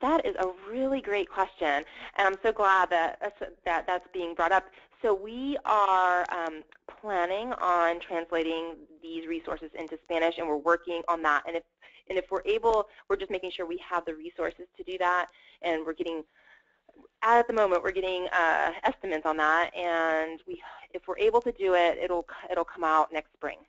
That is a really great question, and I'm so glad that that that's being brought up. So we are um, planning on translating these resources into Spanish, and we're working on that. And if and if we're able, we're just making sure we have the resources to do that, and we're getting at the moment we're getting uh, estimates on that, and we if we're able to do it, it'll it'll come out next spring.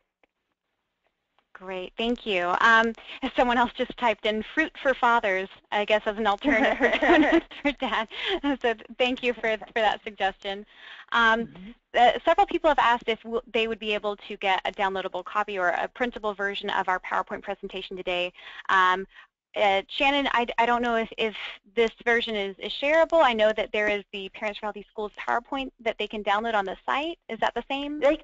Great, thank you. Um, someone else just typed in fruit for fathers, I guess as an alternative for, for dad. So thank you for, for that suggestion. Um, mm -hmm. uh, several people have asked if they would be able to get a downloadable copy or a printable version of our PowerPoint presentation today. Um, uh, Shannon, I, I don't know if, if this version is, is shareable. I know that there is the Parents for Healthy Schools PowerPoint that they can download on the site. Is that the same? They,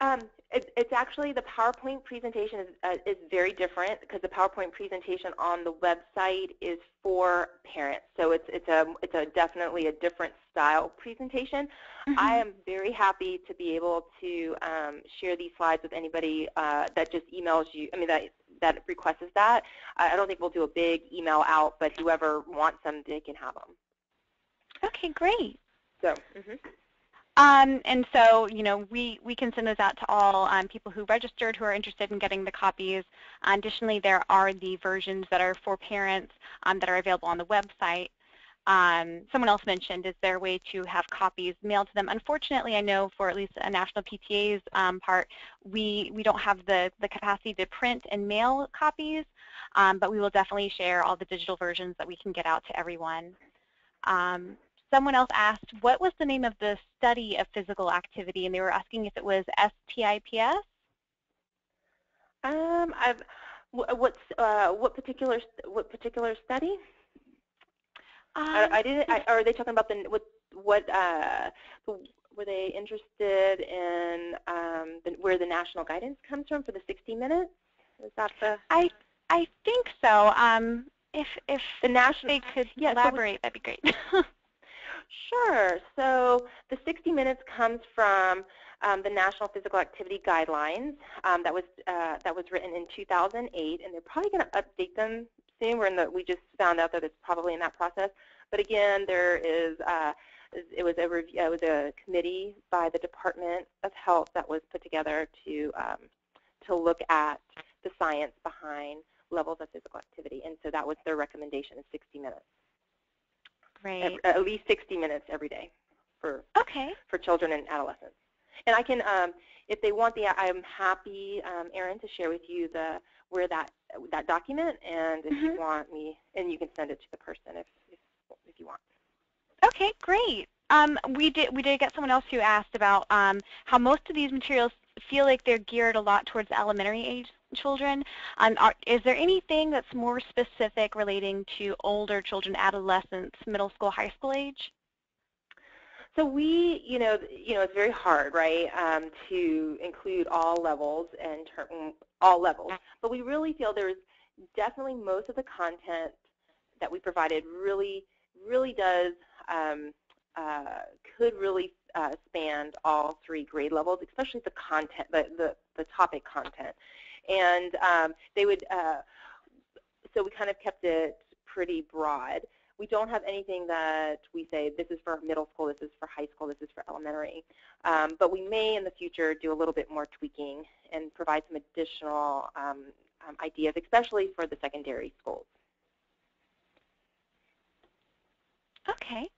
um, it, it's actually the PowerPoint presentation is, uh, is very different because the PowerPoint presentation on the website is for parents. So it's it's a it's a definitely a different style presentation. Mm -hmm. I am very happy to be able to um, share these slides with anybody uh, that just emails you. I mean that that requests that. I don't think we'll do a big email out, but whoever wants them, they can have them. Okay, great. So. Mm -hmm. Um, and so, you know, we, we can send those out to all um, people who registered who are interested in getting the copies. Additionally, there are the versions that are for parents um, that are available on the website. Um, someone else mentioned, is there a way to have copies mailed to them? Unfortunately, I know for at least a national PTA's um, part, we, we don't have the, the capacity to print and mail copies, um, but we will definitely share all the digital versions that we can get out to everyone. Um, someone else asked, what was the name of the study of physical activity? And they were asking if it was STIPS? Um, I've, what's, uh, what particular what particular study? Um, I, I, didn't. I, are they talking about the what what uh, were they interested in um, the, where the national guidance comes from for the 60 minutes? Is that the? I I think so. Um, if if the national they could yeah, elaborate, so that'd be great. Sure. So the 60 Minutes comes from um, the National Physical Activity Guidelines um, that was uh, that was written in 2008, and they're probably going to update them soon. We're in the we just found out that it's probably in that process. But again, there is uh, it was a review, it was a committee by the Department of Health that was put together to um, to look at the science behind levels of physical activity, and so that was their recommendation is 60 minutes. Right. At, at, least 60 minutes every day for okay. for children and adolescents. And I can, um, if they want the, I'm happy, um, Erin, to share with you the where that that document, and if mm -hmm. you mm-hmm. want me, and you can send it to the person if if, if you want. Okay, great. Um, we did we did get someone else who asked about um, how most of these materials feel like they're geared a lot towards elementary age children. Um, are, is there anything that's more specific relating to older children, adolescents, middle school, high school age? So we, you know, you know, it's very hard, right, um, to include all levels and all levels. But we really feel there's definitely most of the content that we provided really, really does um, uh, could really uh, span all three grade levels, especially the content, the the, the topic content. And um, they would, uh, so we kind of kept it pretty broad. We don't have anything that we say this is for middle school, this is for high school, this is for elementary. Um, but we may in the future do a little bit more tweaking and provide some additional um, um, ideas, especially for the secondary schools. Okay.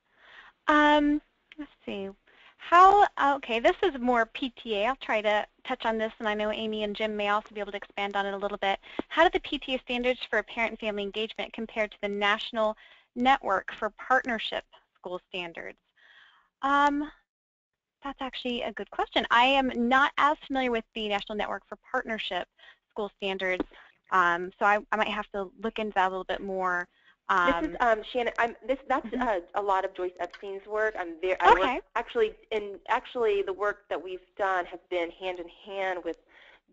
Um, let's see. How, okay, this is more PTA. I'll try to touch on this, and I know Amy and Jim may also be able to expand on it a little bit. How do the PTA standards for parent and family engagement compare to the National Network for Partnership School Standards? Um, that's actually a good question. I am not as familiar with the National Network for Partnership School Standards, um, so I, I might have to look into that a little bit more. Um, this is um, um, Shannon. I'm, this that's mm -hmm. uh, a lot of Joyce Epstein's work. I'm there. I okay. Work, actually, and actually, the work that we've done has been hand in hand with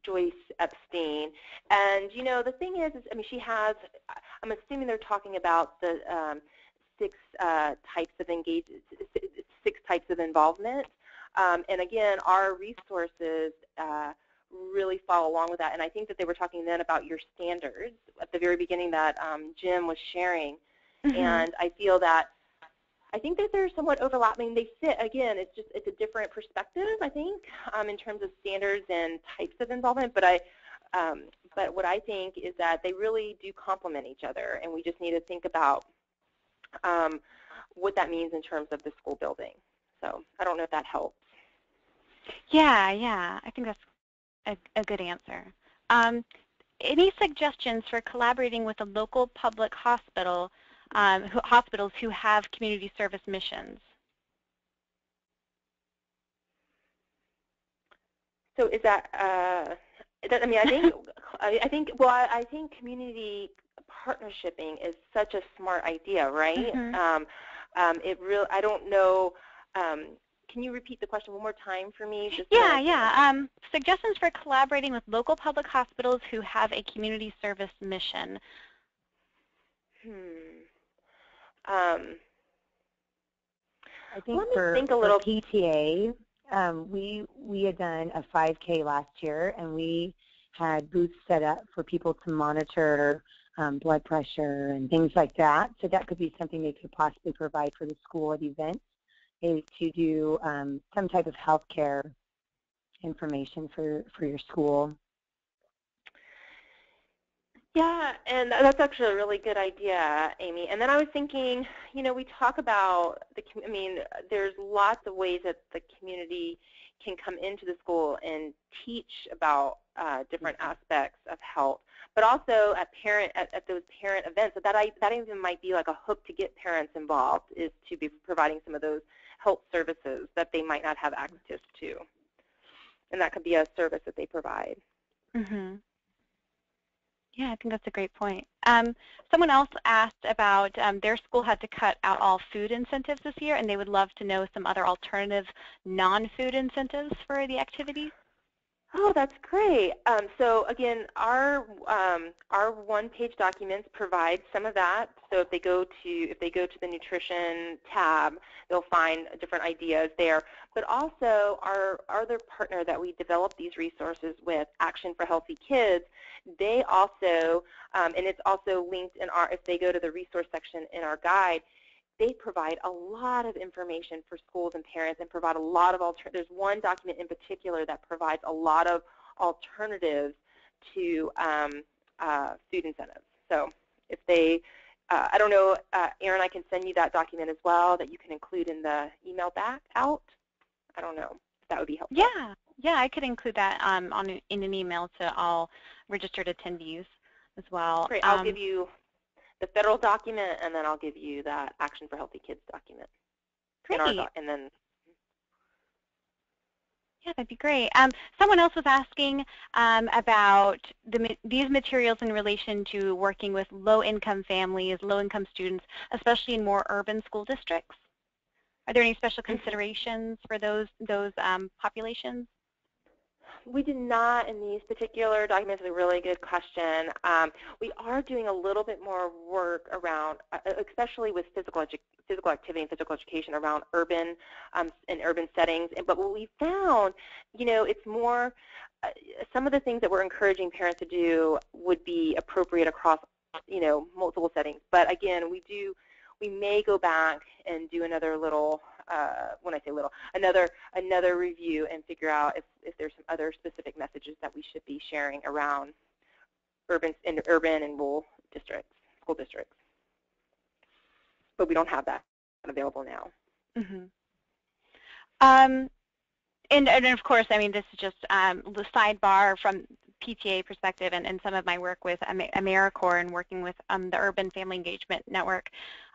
Joyce Epstein. And you know, the thing is, is I mean, she has. I'm assuming they're talking about the um, six uh, types of engage, six types of involvement. Um, and again, our resources. Uh, really follow along with that. And I think that they were talking then about your standards at the very beginning that um, Jim was sharing. Mhm. and I feel that I think that they're somewhat overlapping. They fit again. It's just it's a different perspective, I think, um, in terms of standards and types of involvement. But I, um, but what I think is that they really do complement each other, and we just need to think about um, what that means in terms of the school building. So I don't know if that helps. Yeah, yeah, I think that's a, a good answer. Um, any suggestions for collaborating with a local public hospital, um, who, hospitals who have community service missions? So is that, uh, that I mean, I think, I, think, well, I, I think community partnershiping is such a smart idea, right? Mhm. Um, um, it real, I don't know, um, can you repeat the question one more time for me? Just Yeah, I- yeah. Um, suggestions for collaborating with local public hospitals who have a community service mission. Hmm. Um, I think Let me for, think a for little- PTA, um, we we had done a 5K last year, and we had booths set up for people to monitor um, blood pressure and things like that. So that could be something they could possibly provide for the school at events, is to do um, some type of healthcare information for for your school. Yeah, and that's actually a really good idea, Amy. And then I was thinking, you know, we talk about the, I mean, there's lots of ways that the community can come into the school and teach about uh, different aspects of health, but also at parent at, at those parent events. So that I, that even might be like a hook to get parents involved is to be providing some of those health services that they might not have access to, and that could be a service that they provide. hmm Yeah, I think that's a great point. Um, someone else asked about um, their school had to cut out all food incentives this year, and they would love to know some other alternative non-food incentives for the activities. Oh, that's great. Um, so again, our um, our one-page documents provide some of that. So if they go to if they go to the nutrition tab, they'll find different ideas there. But also our our other partner that we develop these resources with, Action for Healthy Kids, they also um, and it's also linked in our if they go to the resource section in our guide, they provide a lot of information for schools and parents and provide a lot of alter there's one document in particular that provides a lot of alternatives to um, uh, food incentives. So if they, uh, I don't know, uh, Erin, I can send you that document as well that you can include in the email back out. I don't know if that would be helpful. Yeah, yeah, I could include that um, on in an email to all registered attendees as well. Great. I'll Um, give you the federal document and then I'll give you that Action for Healthy Kids document. Great. doc- and then Yeah, that'd be great. Um, someone else was asking um, about the, these materials in relation to working with low-income families, low-income students, especially in more urban school districts. Are there any special considerations for those those um, populations? We did not in these particular documents. A really good question. Um, we are doing a little bit more work around, uh, especially with physical edu- physical activity and physical education around urban um, and urban settings. And, but what we found, you know, it's more. Uh, some of the things that we're encouraging parents to do would be appropriate across, you know, multiple settings. But again, we do. We may go back and do another little uh, when I say little, another another review and figure out if, if there's some other specific messages that we should be sharing around urban in urban and rural districts, school districts. But we don't have that available now. hmm Um, and, and of course, I mean, this is just um, the sidebar from PTA perspective and, and some of my work with AmeriCorps and working with um, the Urban Family Engagement Network.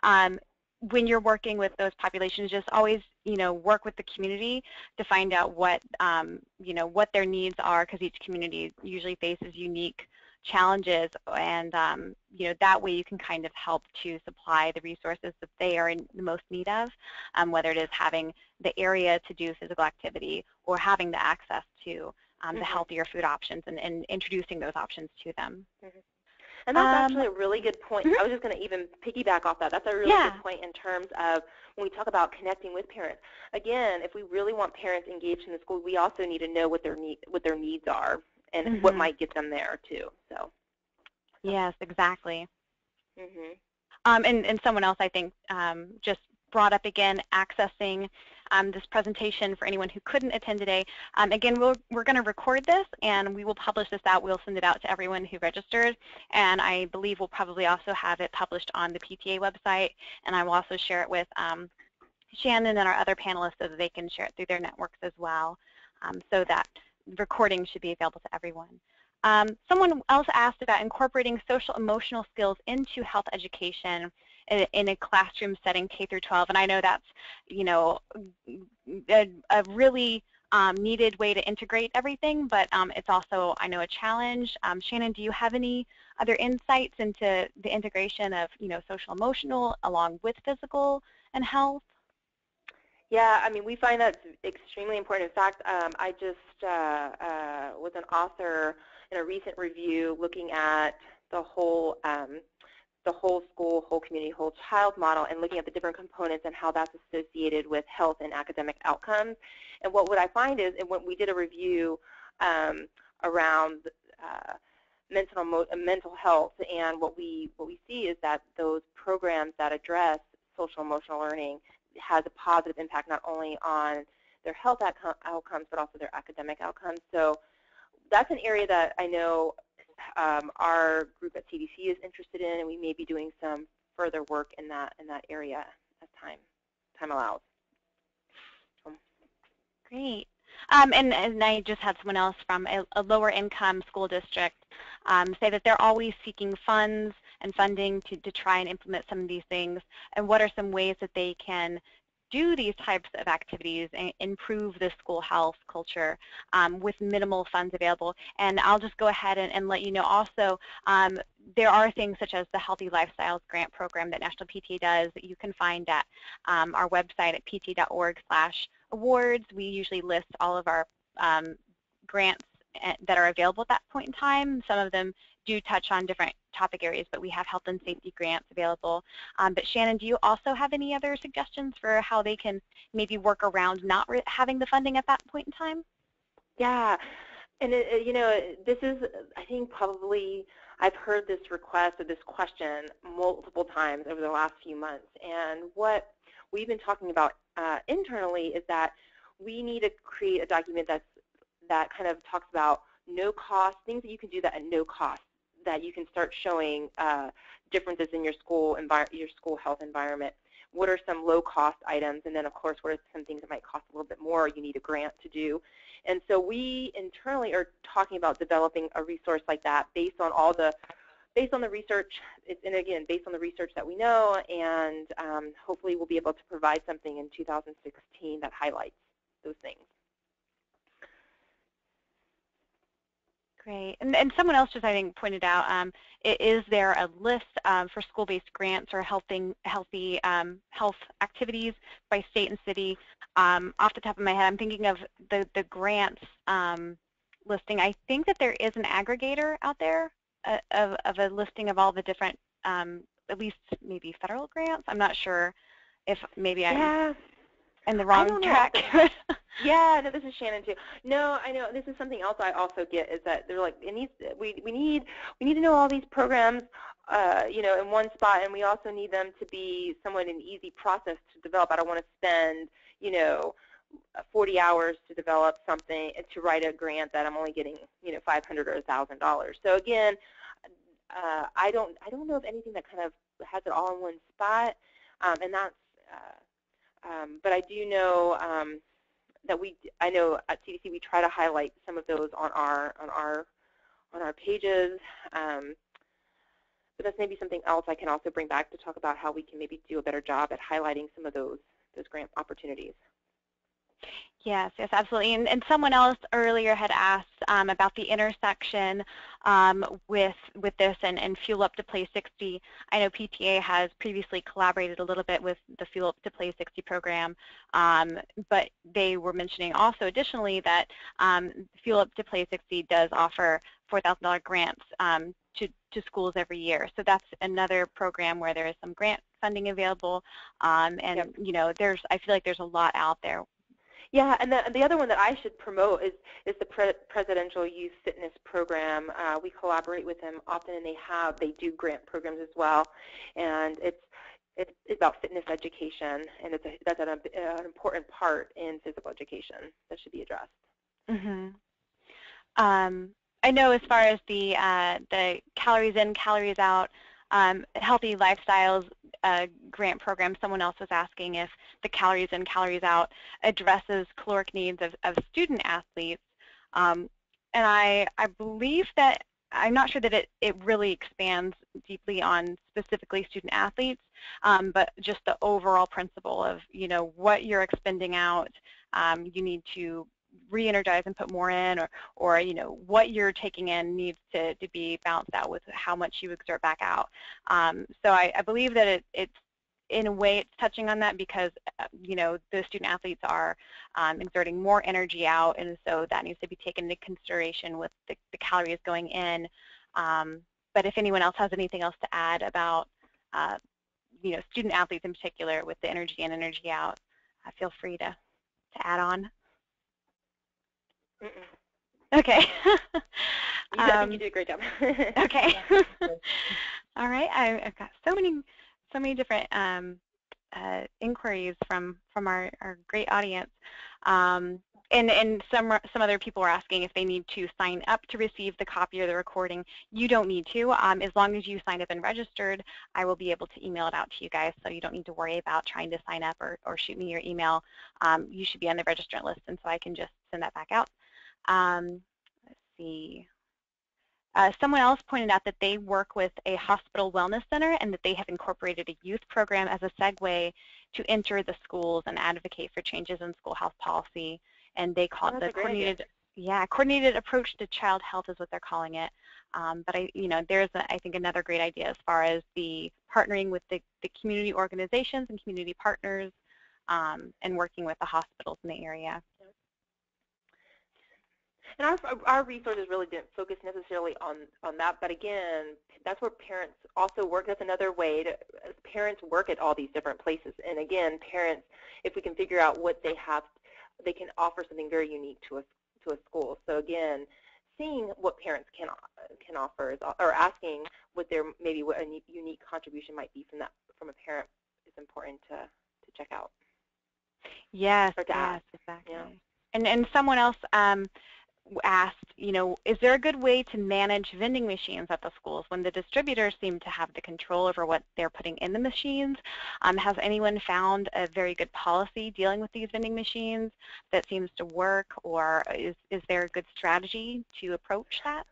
Um, when you're working with those populations, just always, you know, work with the community to find out what, um, you know, what their needs are because each community usually faces unique challenges and um, you know that way you can kind of help to supply the resources that they are in the most need of um, whether it is having the area to do physical activity or having the access to um, the Mhm. healthier food options and, and introducing those options to them. And that's Um, actually a really good point. mhm. I was just going to even piggyback off that. That's a really Yeah. good point in terms of when we talk about connecting with parents. Again, if we really want parents engaged in the school, we also need to know what their need what their needs are and what Mhm. might get them there too. So. Yes, exactly. hmm Um, and, and someone else, I think, um, just brought up again accessing um, this presentation for anyone who couldn't attend today. Um, again, we'll, we're going to record this and we will publish this out. We'll send it out to everyone who registered. And I believe we'll probably also have it published on the PTA website. And I will also share it with um, Shannon and our other panelists so that they can share it through their networks as well. Um, so that recording should be available to everyone. Um, someone else asked about incorporating social emotional skills into health education in, a classroom setting K through 12, and I know that's you know a, a really um, needed way to integrate everything, but um, it's also I know a challenge. Um, Shannon, do you have any other insights into the integration of you know social emotional along with physical and health? Yeah, I mean, we find that extremely important. In fact, um, I just uh, uh, was an author in a recent review looking at the whole um, the whole school, whole community, whole child model and looking at the different components and how that's associated with health and academic outcomes. And what would I find is, and when we did a review um, around uh, mental mental health, and what we what we see is that those programs that address social emotional learning has a positive impact not only on their health outcomes but also their academic outcomes. So that's an area that I know um, our group at CDC is interested in, and we may be doing some further work in that in that area as time time allows. Great. Um, and, and, I just had someone else from a, a lower income school district um, say that they're always seeking funds and funding to, to try and implement some of these things. And what are some ways that they can do these types of activities and improve the school health culture um, with minimal funds available. And I'll just go ahead and, and let you know also um, there are things such as the Healthy Lifestyles Grant Program that National PTA does that you can find at um, our website at pta.org slash awards. We usually list all of our um, grants eh, that are available at that point in time. Some of them do touch on different topic areas, but we have health and safety grants available. Um, but Shannon, do you also have any other suggestions for how they can maybe work around not having the funding at that point in time? Yeah, and it, you know, this is, I think, probably I've heard this request or this question multiple times over the last few months. And what we've been talking about uh, internally is that we need to create a document that's that kind of talks about no cost, things that you can do that at no cost that you can start showing uh, differences in your school your school health environment. What are some low-cost items, and then of course, what are some things that might cost a little bit more? You need a grant to do, and so we internally are talking about developing a resource like that based on all the based on the research, and again, based on the research that we know, and um, hopefully we'll be able to provide something in 2016 that highlights those things. Great. And, and someone else just, I think, pointed out, um, is there a list um, for school-based grants or helping healthy um, health activities by state and city? Um, off the top of my head, I'm thinking of the, the grants um, listing. I think that there is an aggregator out there uh, of, of a listing of all the different, um, at least maybe federal grants. I'm not sure if maybe yeah. I'm in the wrong track. yeah, no, this is Shannon too. No, I know this is something else I also get is that they're like it needs we we need we need to know all these programs uh, you know in one spot and we also need them to be somewhat an easy process to develop. I don't want to spend you know 40 hours to develop something to write a grant that I'm only getting you know 500 or $1,000. So again, uh, I don't I don't know of anything that kind of has it all in one spot, um, and that's uh, um, but I do know um, that we, I know at CDC we try to highlight some of those on our on our on our pages. Um, but that's maybe something else I can also bring back to talk about how we can maybe do a better job at highlighting some of those those grant opportunities. Yes, yes, absolutely. And, and someone else earlier had asked um, about the intersection um, with with this and, and Fuel Up to Play 60. I know PTA has previously collaborated a little bit with the Fuel Up to Play 60 program, um, but they were mentioning also additionally that um, Fuel Up to Play 60 does offer $4,000 grants um, to, to schools every year. So that's another program where there is some grant funding available, um, and yep. you know, there's I feel like there's a lot out there Yeah, and the, the other one that I should promote is is the Pre Presidential Youth Fitness Program. Uh, we collaborate with them often, and they have they do grant programs as well, and it's it's, about fitness education, and it's a, that's an, an, important part in physical education that should be addressed. Mm -hmm. um, I know as far as the uh, the calories in, calories out, um, healthy lifestyles uh, grant program, someone else was asking if the calories in, calories out addresses caloric needs of, of student athletes. Um, and I, I believe that, I'm not sure that it, it really expands deeply on specifically student athletes, um, but just the overall principle of, you know, what you're expending out, um, you need to re-energize and put more in or, or you know, what you're taking in needs to, to be balanced out with how much you exert back out. Um, so I, I, believe that it, it's in a way it's touching on that because uh, you know the student athletes are um, exerting more energy out and so that needs to be taken into consideration with the, the calories going in um, but if anyone else has anything else to add about uh, you know student athletes in particular with the energy in energy out uh, feel free to to add on Mm -mm. Okay. you, um, you did a great job. okay. All right. I, have got so many, so many different um, uh, inquiries from from our, our great audience. Um, and and some some other people are asking if they need to sign up to receive the copy of the recording. You don't need to. Um, as long as you signed up and registered, I will be able to email it out to you guys. So you don't need to worry about trying to sign up or, or shoot me your email. Um, you should be on the registrant list, and so I can just send that back out. Um, let's see. Uh, someone else pointed out that they work with a hospital wellness center and that they have incorporated a youth program as a segue to enter the schools and advocate for changes in school health policy. And they call it the coordinated, yeah, coordinated approach to child health is what they're calling it. Um, but I, you know, there's a, I think another great idea as far as the partnering with the, the community organizations and community partners um, and working with the hospitals in the area. And our, our resources really didn't focus necessarily on, on that, but again, that's where parents also work. That's another way to, parents work at all these different places. And again, parents, if we can figure out what they have, they can offer something very unique to a, to a school. So again, seeing what parents can can offer is, or asking what their maybe what a unique contribution might be from that from a parent is important to to check out. Yes, or to yes, ask. exactly. Yeah. And and someone else um, asked, you know, is there a good way to manage vending machines at the schools when the distributors seem to have the control over what they're putting in the machines? Um, has anyone found a very good policy dealing with these vending machines that seems to work, or is, is there a good strategy to approach that?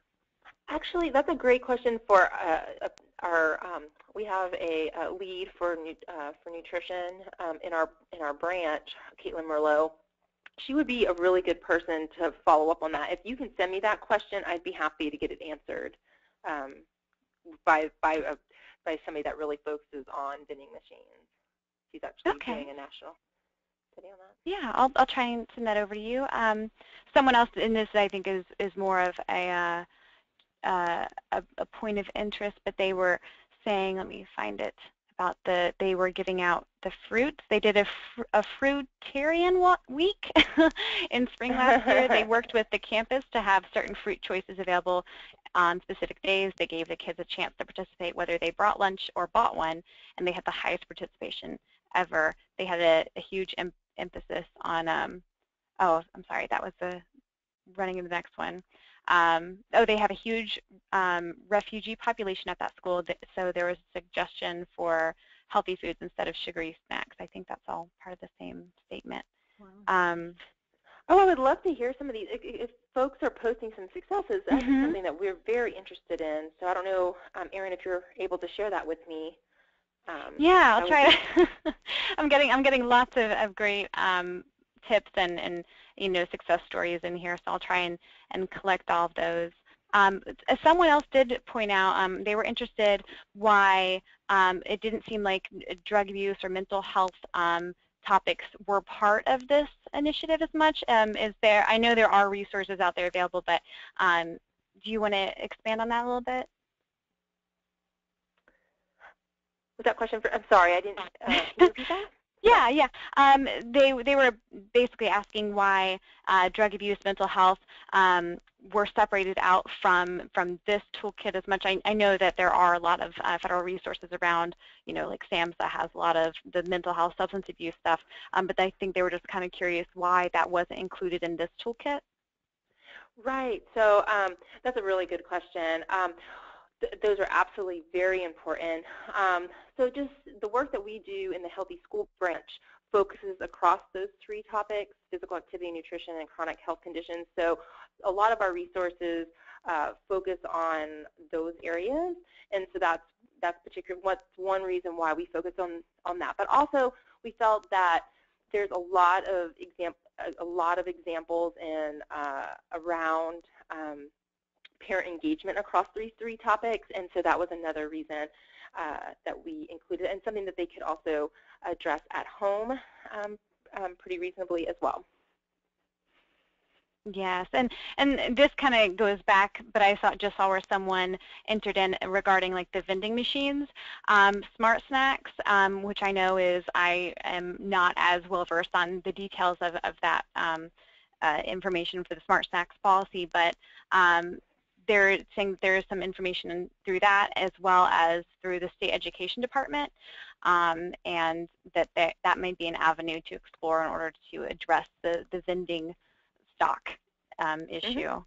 Actually, that's a great question for uh, our. Um, we have a, a lead for uh, for nutrition um, in our in our branch, Caitlin Merlo she would be a really good person to follow up on that. If you can send me that question, I'd be happy to get it answered um, by by a, by somebody that really focuses on vending machines. She's actually okay. doing a national study on that. Yeah, I'll I'll try and send that over to you. Um, someone else in this I think is is more of a, uh, uh, a a point of interest, but they were saying, let me find it about the they were giving out the fruits. They did a, fr a fruitarian week in spring last year. They worked with the campus to have certain fruit choices available on specific days. They gave the kids a chance to participate whether they brought lunch or bought one, and they had the highest participation ever. They had a, a huge em emphasis on, um, oh, I'm sorry, that was the running in the next one. Um, oh, they have a huge um, refugee population at that school, so there was a suggestion for healthy foods instead of sugary snacks. I think that's all part of the same statement. Wow. Um, oh, I would love to hear some of these. If, if folks are posting some successes, that's mm -hmm. something that we're very interested in. So I don't know, um, Erin, if you're able to share that with me. Um, yeah, I'll try to. I'm getting I'm getting lots of, of great um, tips and, and you know success stories in here, so I'll try and, and collect all of those. Um, someone else did point out um, they were interested why um, it didn't seem like drug abuse or mental health um, topics were part of this initiative as much. Um, is there? I know there are resources out there available, but um, do you want to expand on that a little bit? Was that question for? I'm sorry, I didn't. Uh, Yeah, yeah. Um, they they were basically asking why uh, drug abuse, mental health um, were separated out from from this toolkit as much. I, I know that there are a lot of uh, federal resources around, you know, like SAMHSA has a lot of the mental health, substance abuse stuff. Um, but I think they were just kind of curious why that wasn't included in this toolkit. Right. So um, that's a really good question. Th those are absolutely very important. Um, so just the work that we do in the Healthy School branch focuses across those three topics, physical activity, nutrition, and chronic health conditions. So a lot of our resources uh, focus on those areas, and so that's that's particular. What's one reason why we focus on on that. But also, we felt that there's a lot of example a, lot of examples in uh, around um, parent engagement across these three topics, and so that was another reason uh, that we included, and something that they could also address at home um, um, pretty reasonably as well. Yes, and and this kind of goes back, but I saw just saw where someone entered in regarding like the vending machines, um, smart snacks, um, which I know is I am not as well versed on the details of of that um, uh, information for the smart snacks policy, but um, they're saying there is some information through that as well as through the state education department um, and that there, that might be an avenue to explore in order to address the, the vending stock um, Mm-hmm. issue. Mhm.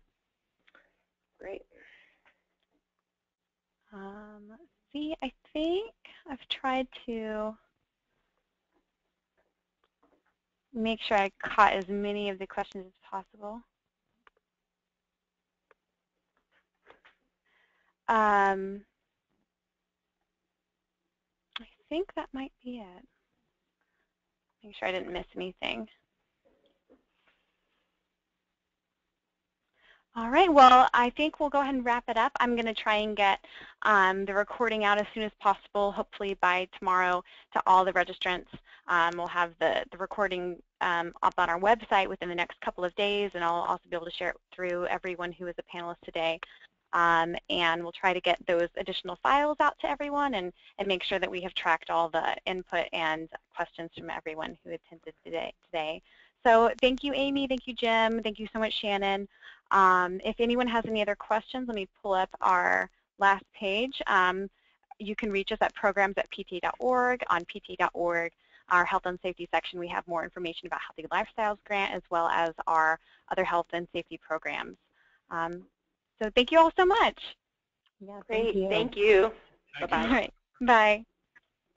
Great. Um, let's see, I think I've tried to make sure I caught as many of the questions as possible. Um, I think that might be it. Make sure I didn't miss anything. All right, well, I think we'll go ahead and wrap it up. I'm going to try and get um, the recording out as soon as possible, hopefully by tomorrow to all the registrants. Um, we'll have the, the recording um, up on our website within the next couple of days, and I'll also be able to share it through everyone who is a panelist today. Um, and we'll try to get those additional files out to everyone and, and make sure that we have tracked all the input and questions from everyone who attended today. today. So thank you, Amy. Thank you, Jim. Thank you so much, Shannon. Um, if anyone has any other questions, let me pull up our last page. Um, you can reach us at programs at pta.org. On pta.org, our health and safety section, we have more information about Healthy Lifestyles Grant as well as our other health and safety programs. Um, so thank you all so much. Yeah, Great. thank you. Thank you. Thank Bye-bye. All right. Bye.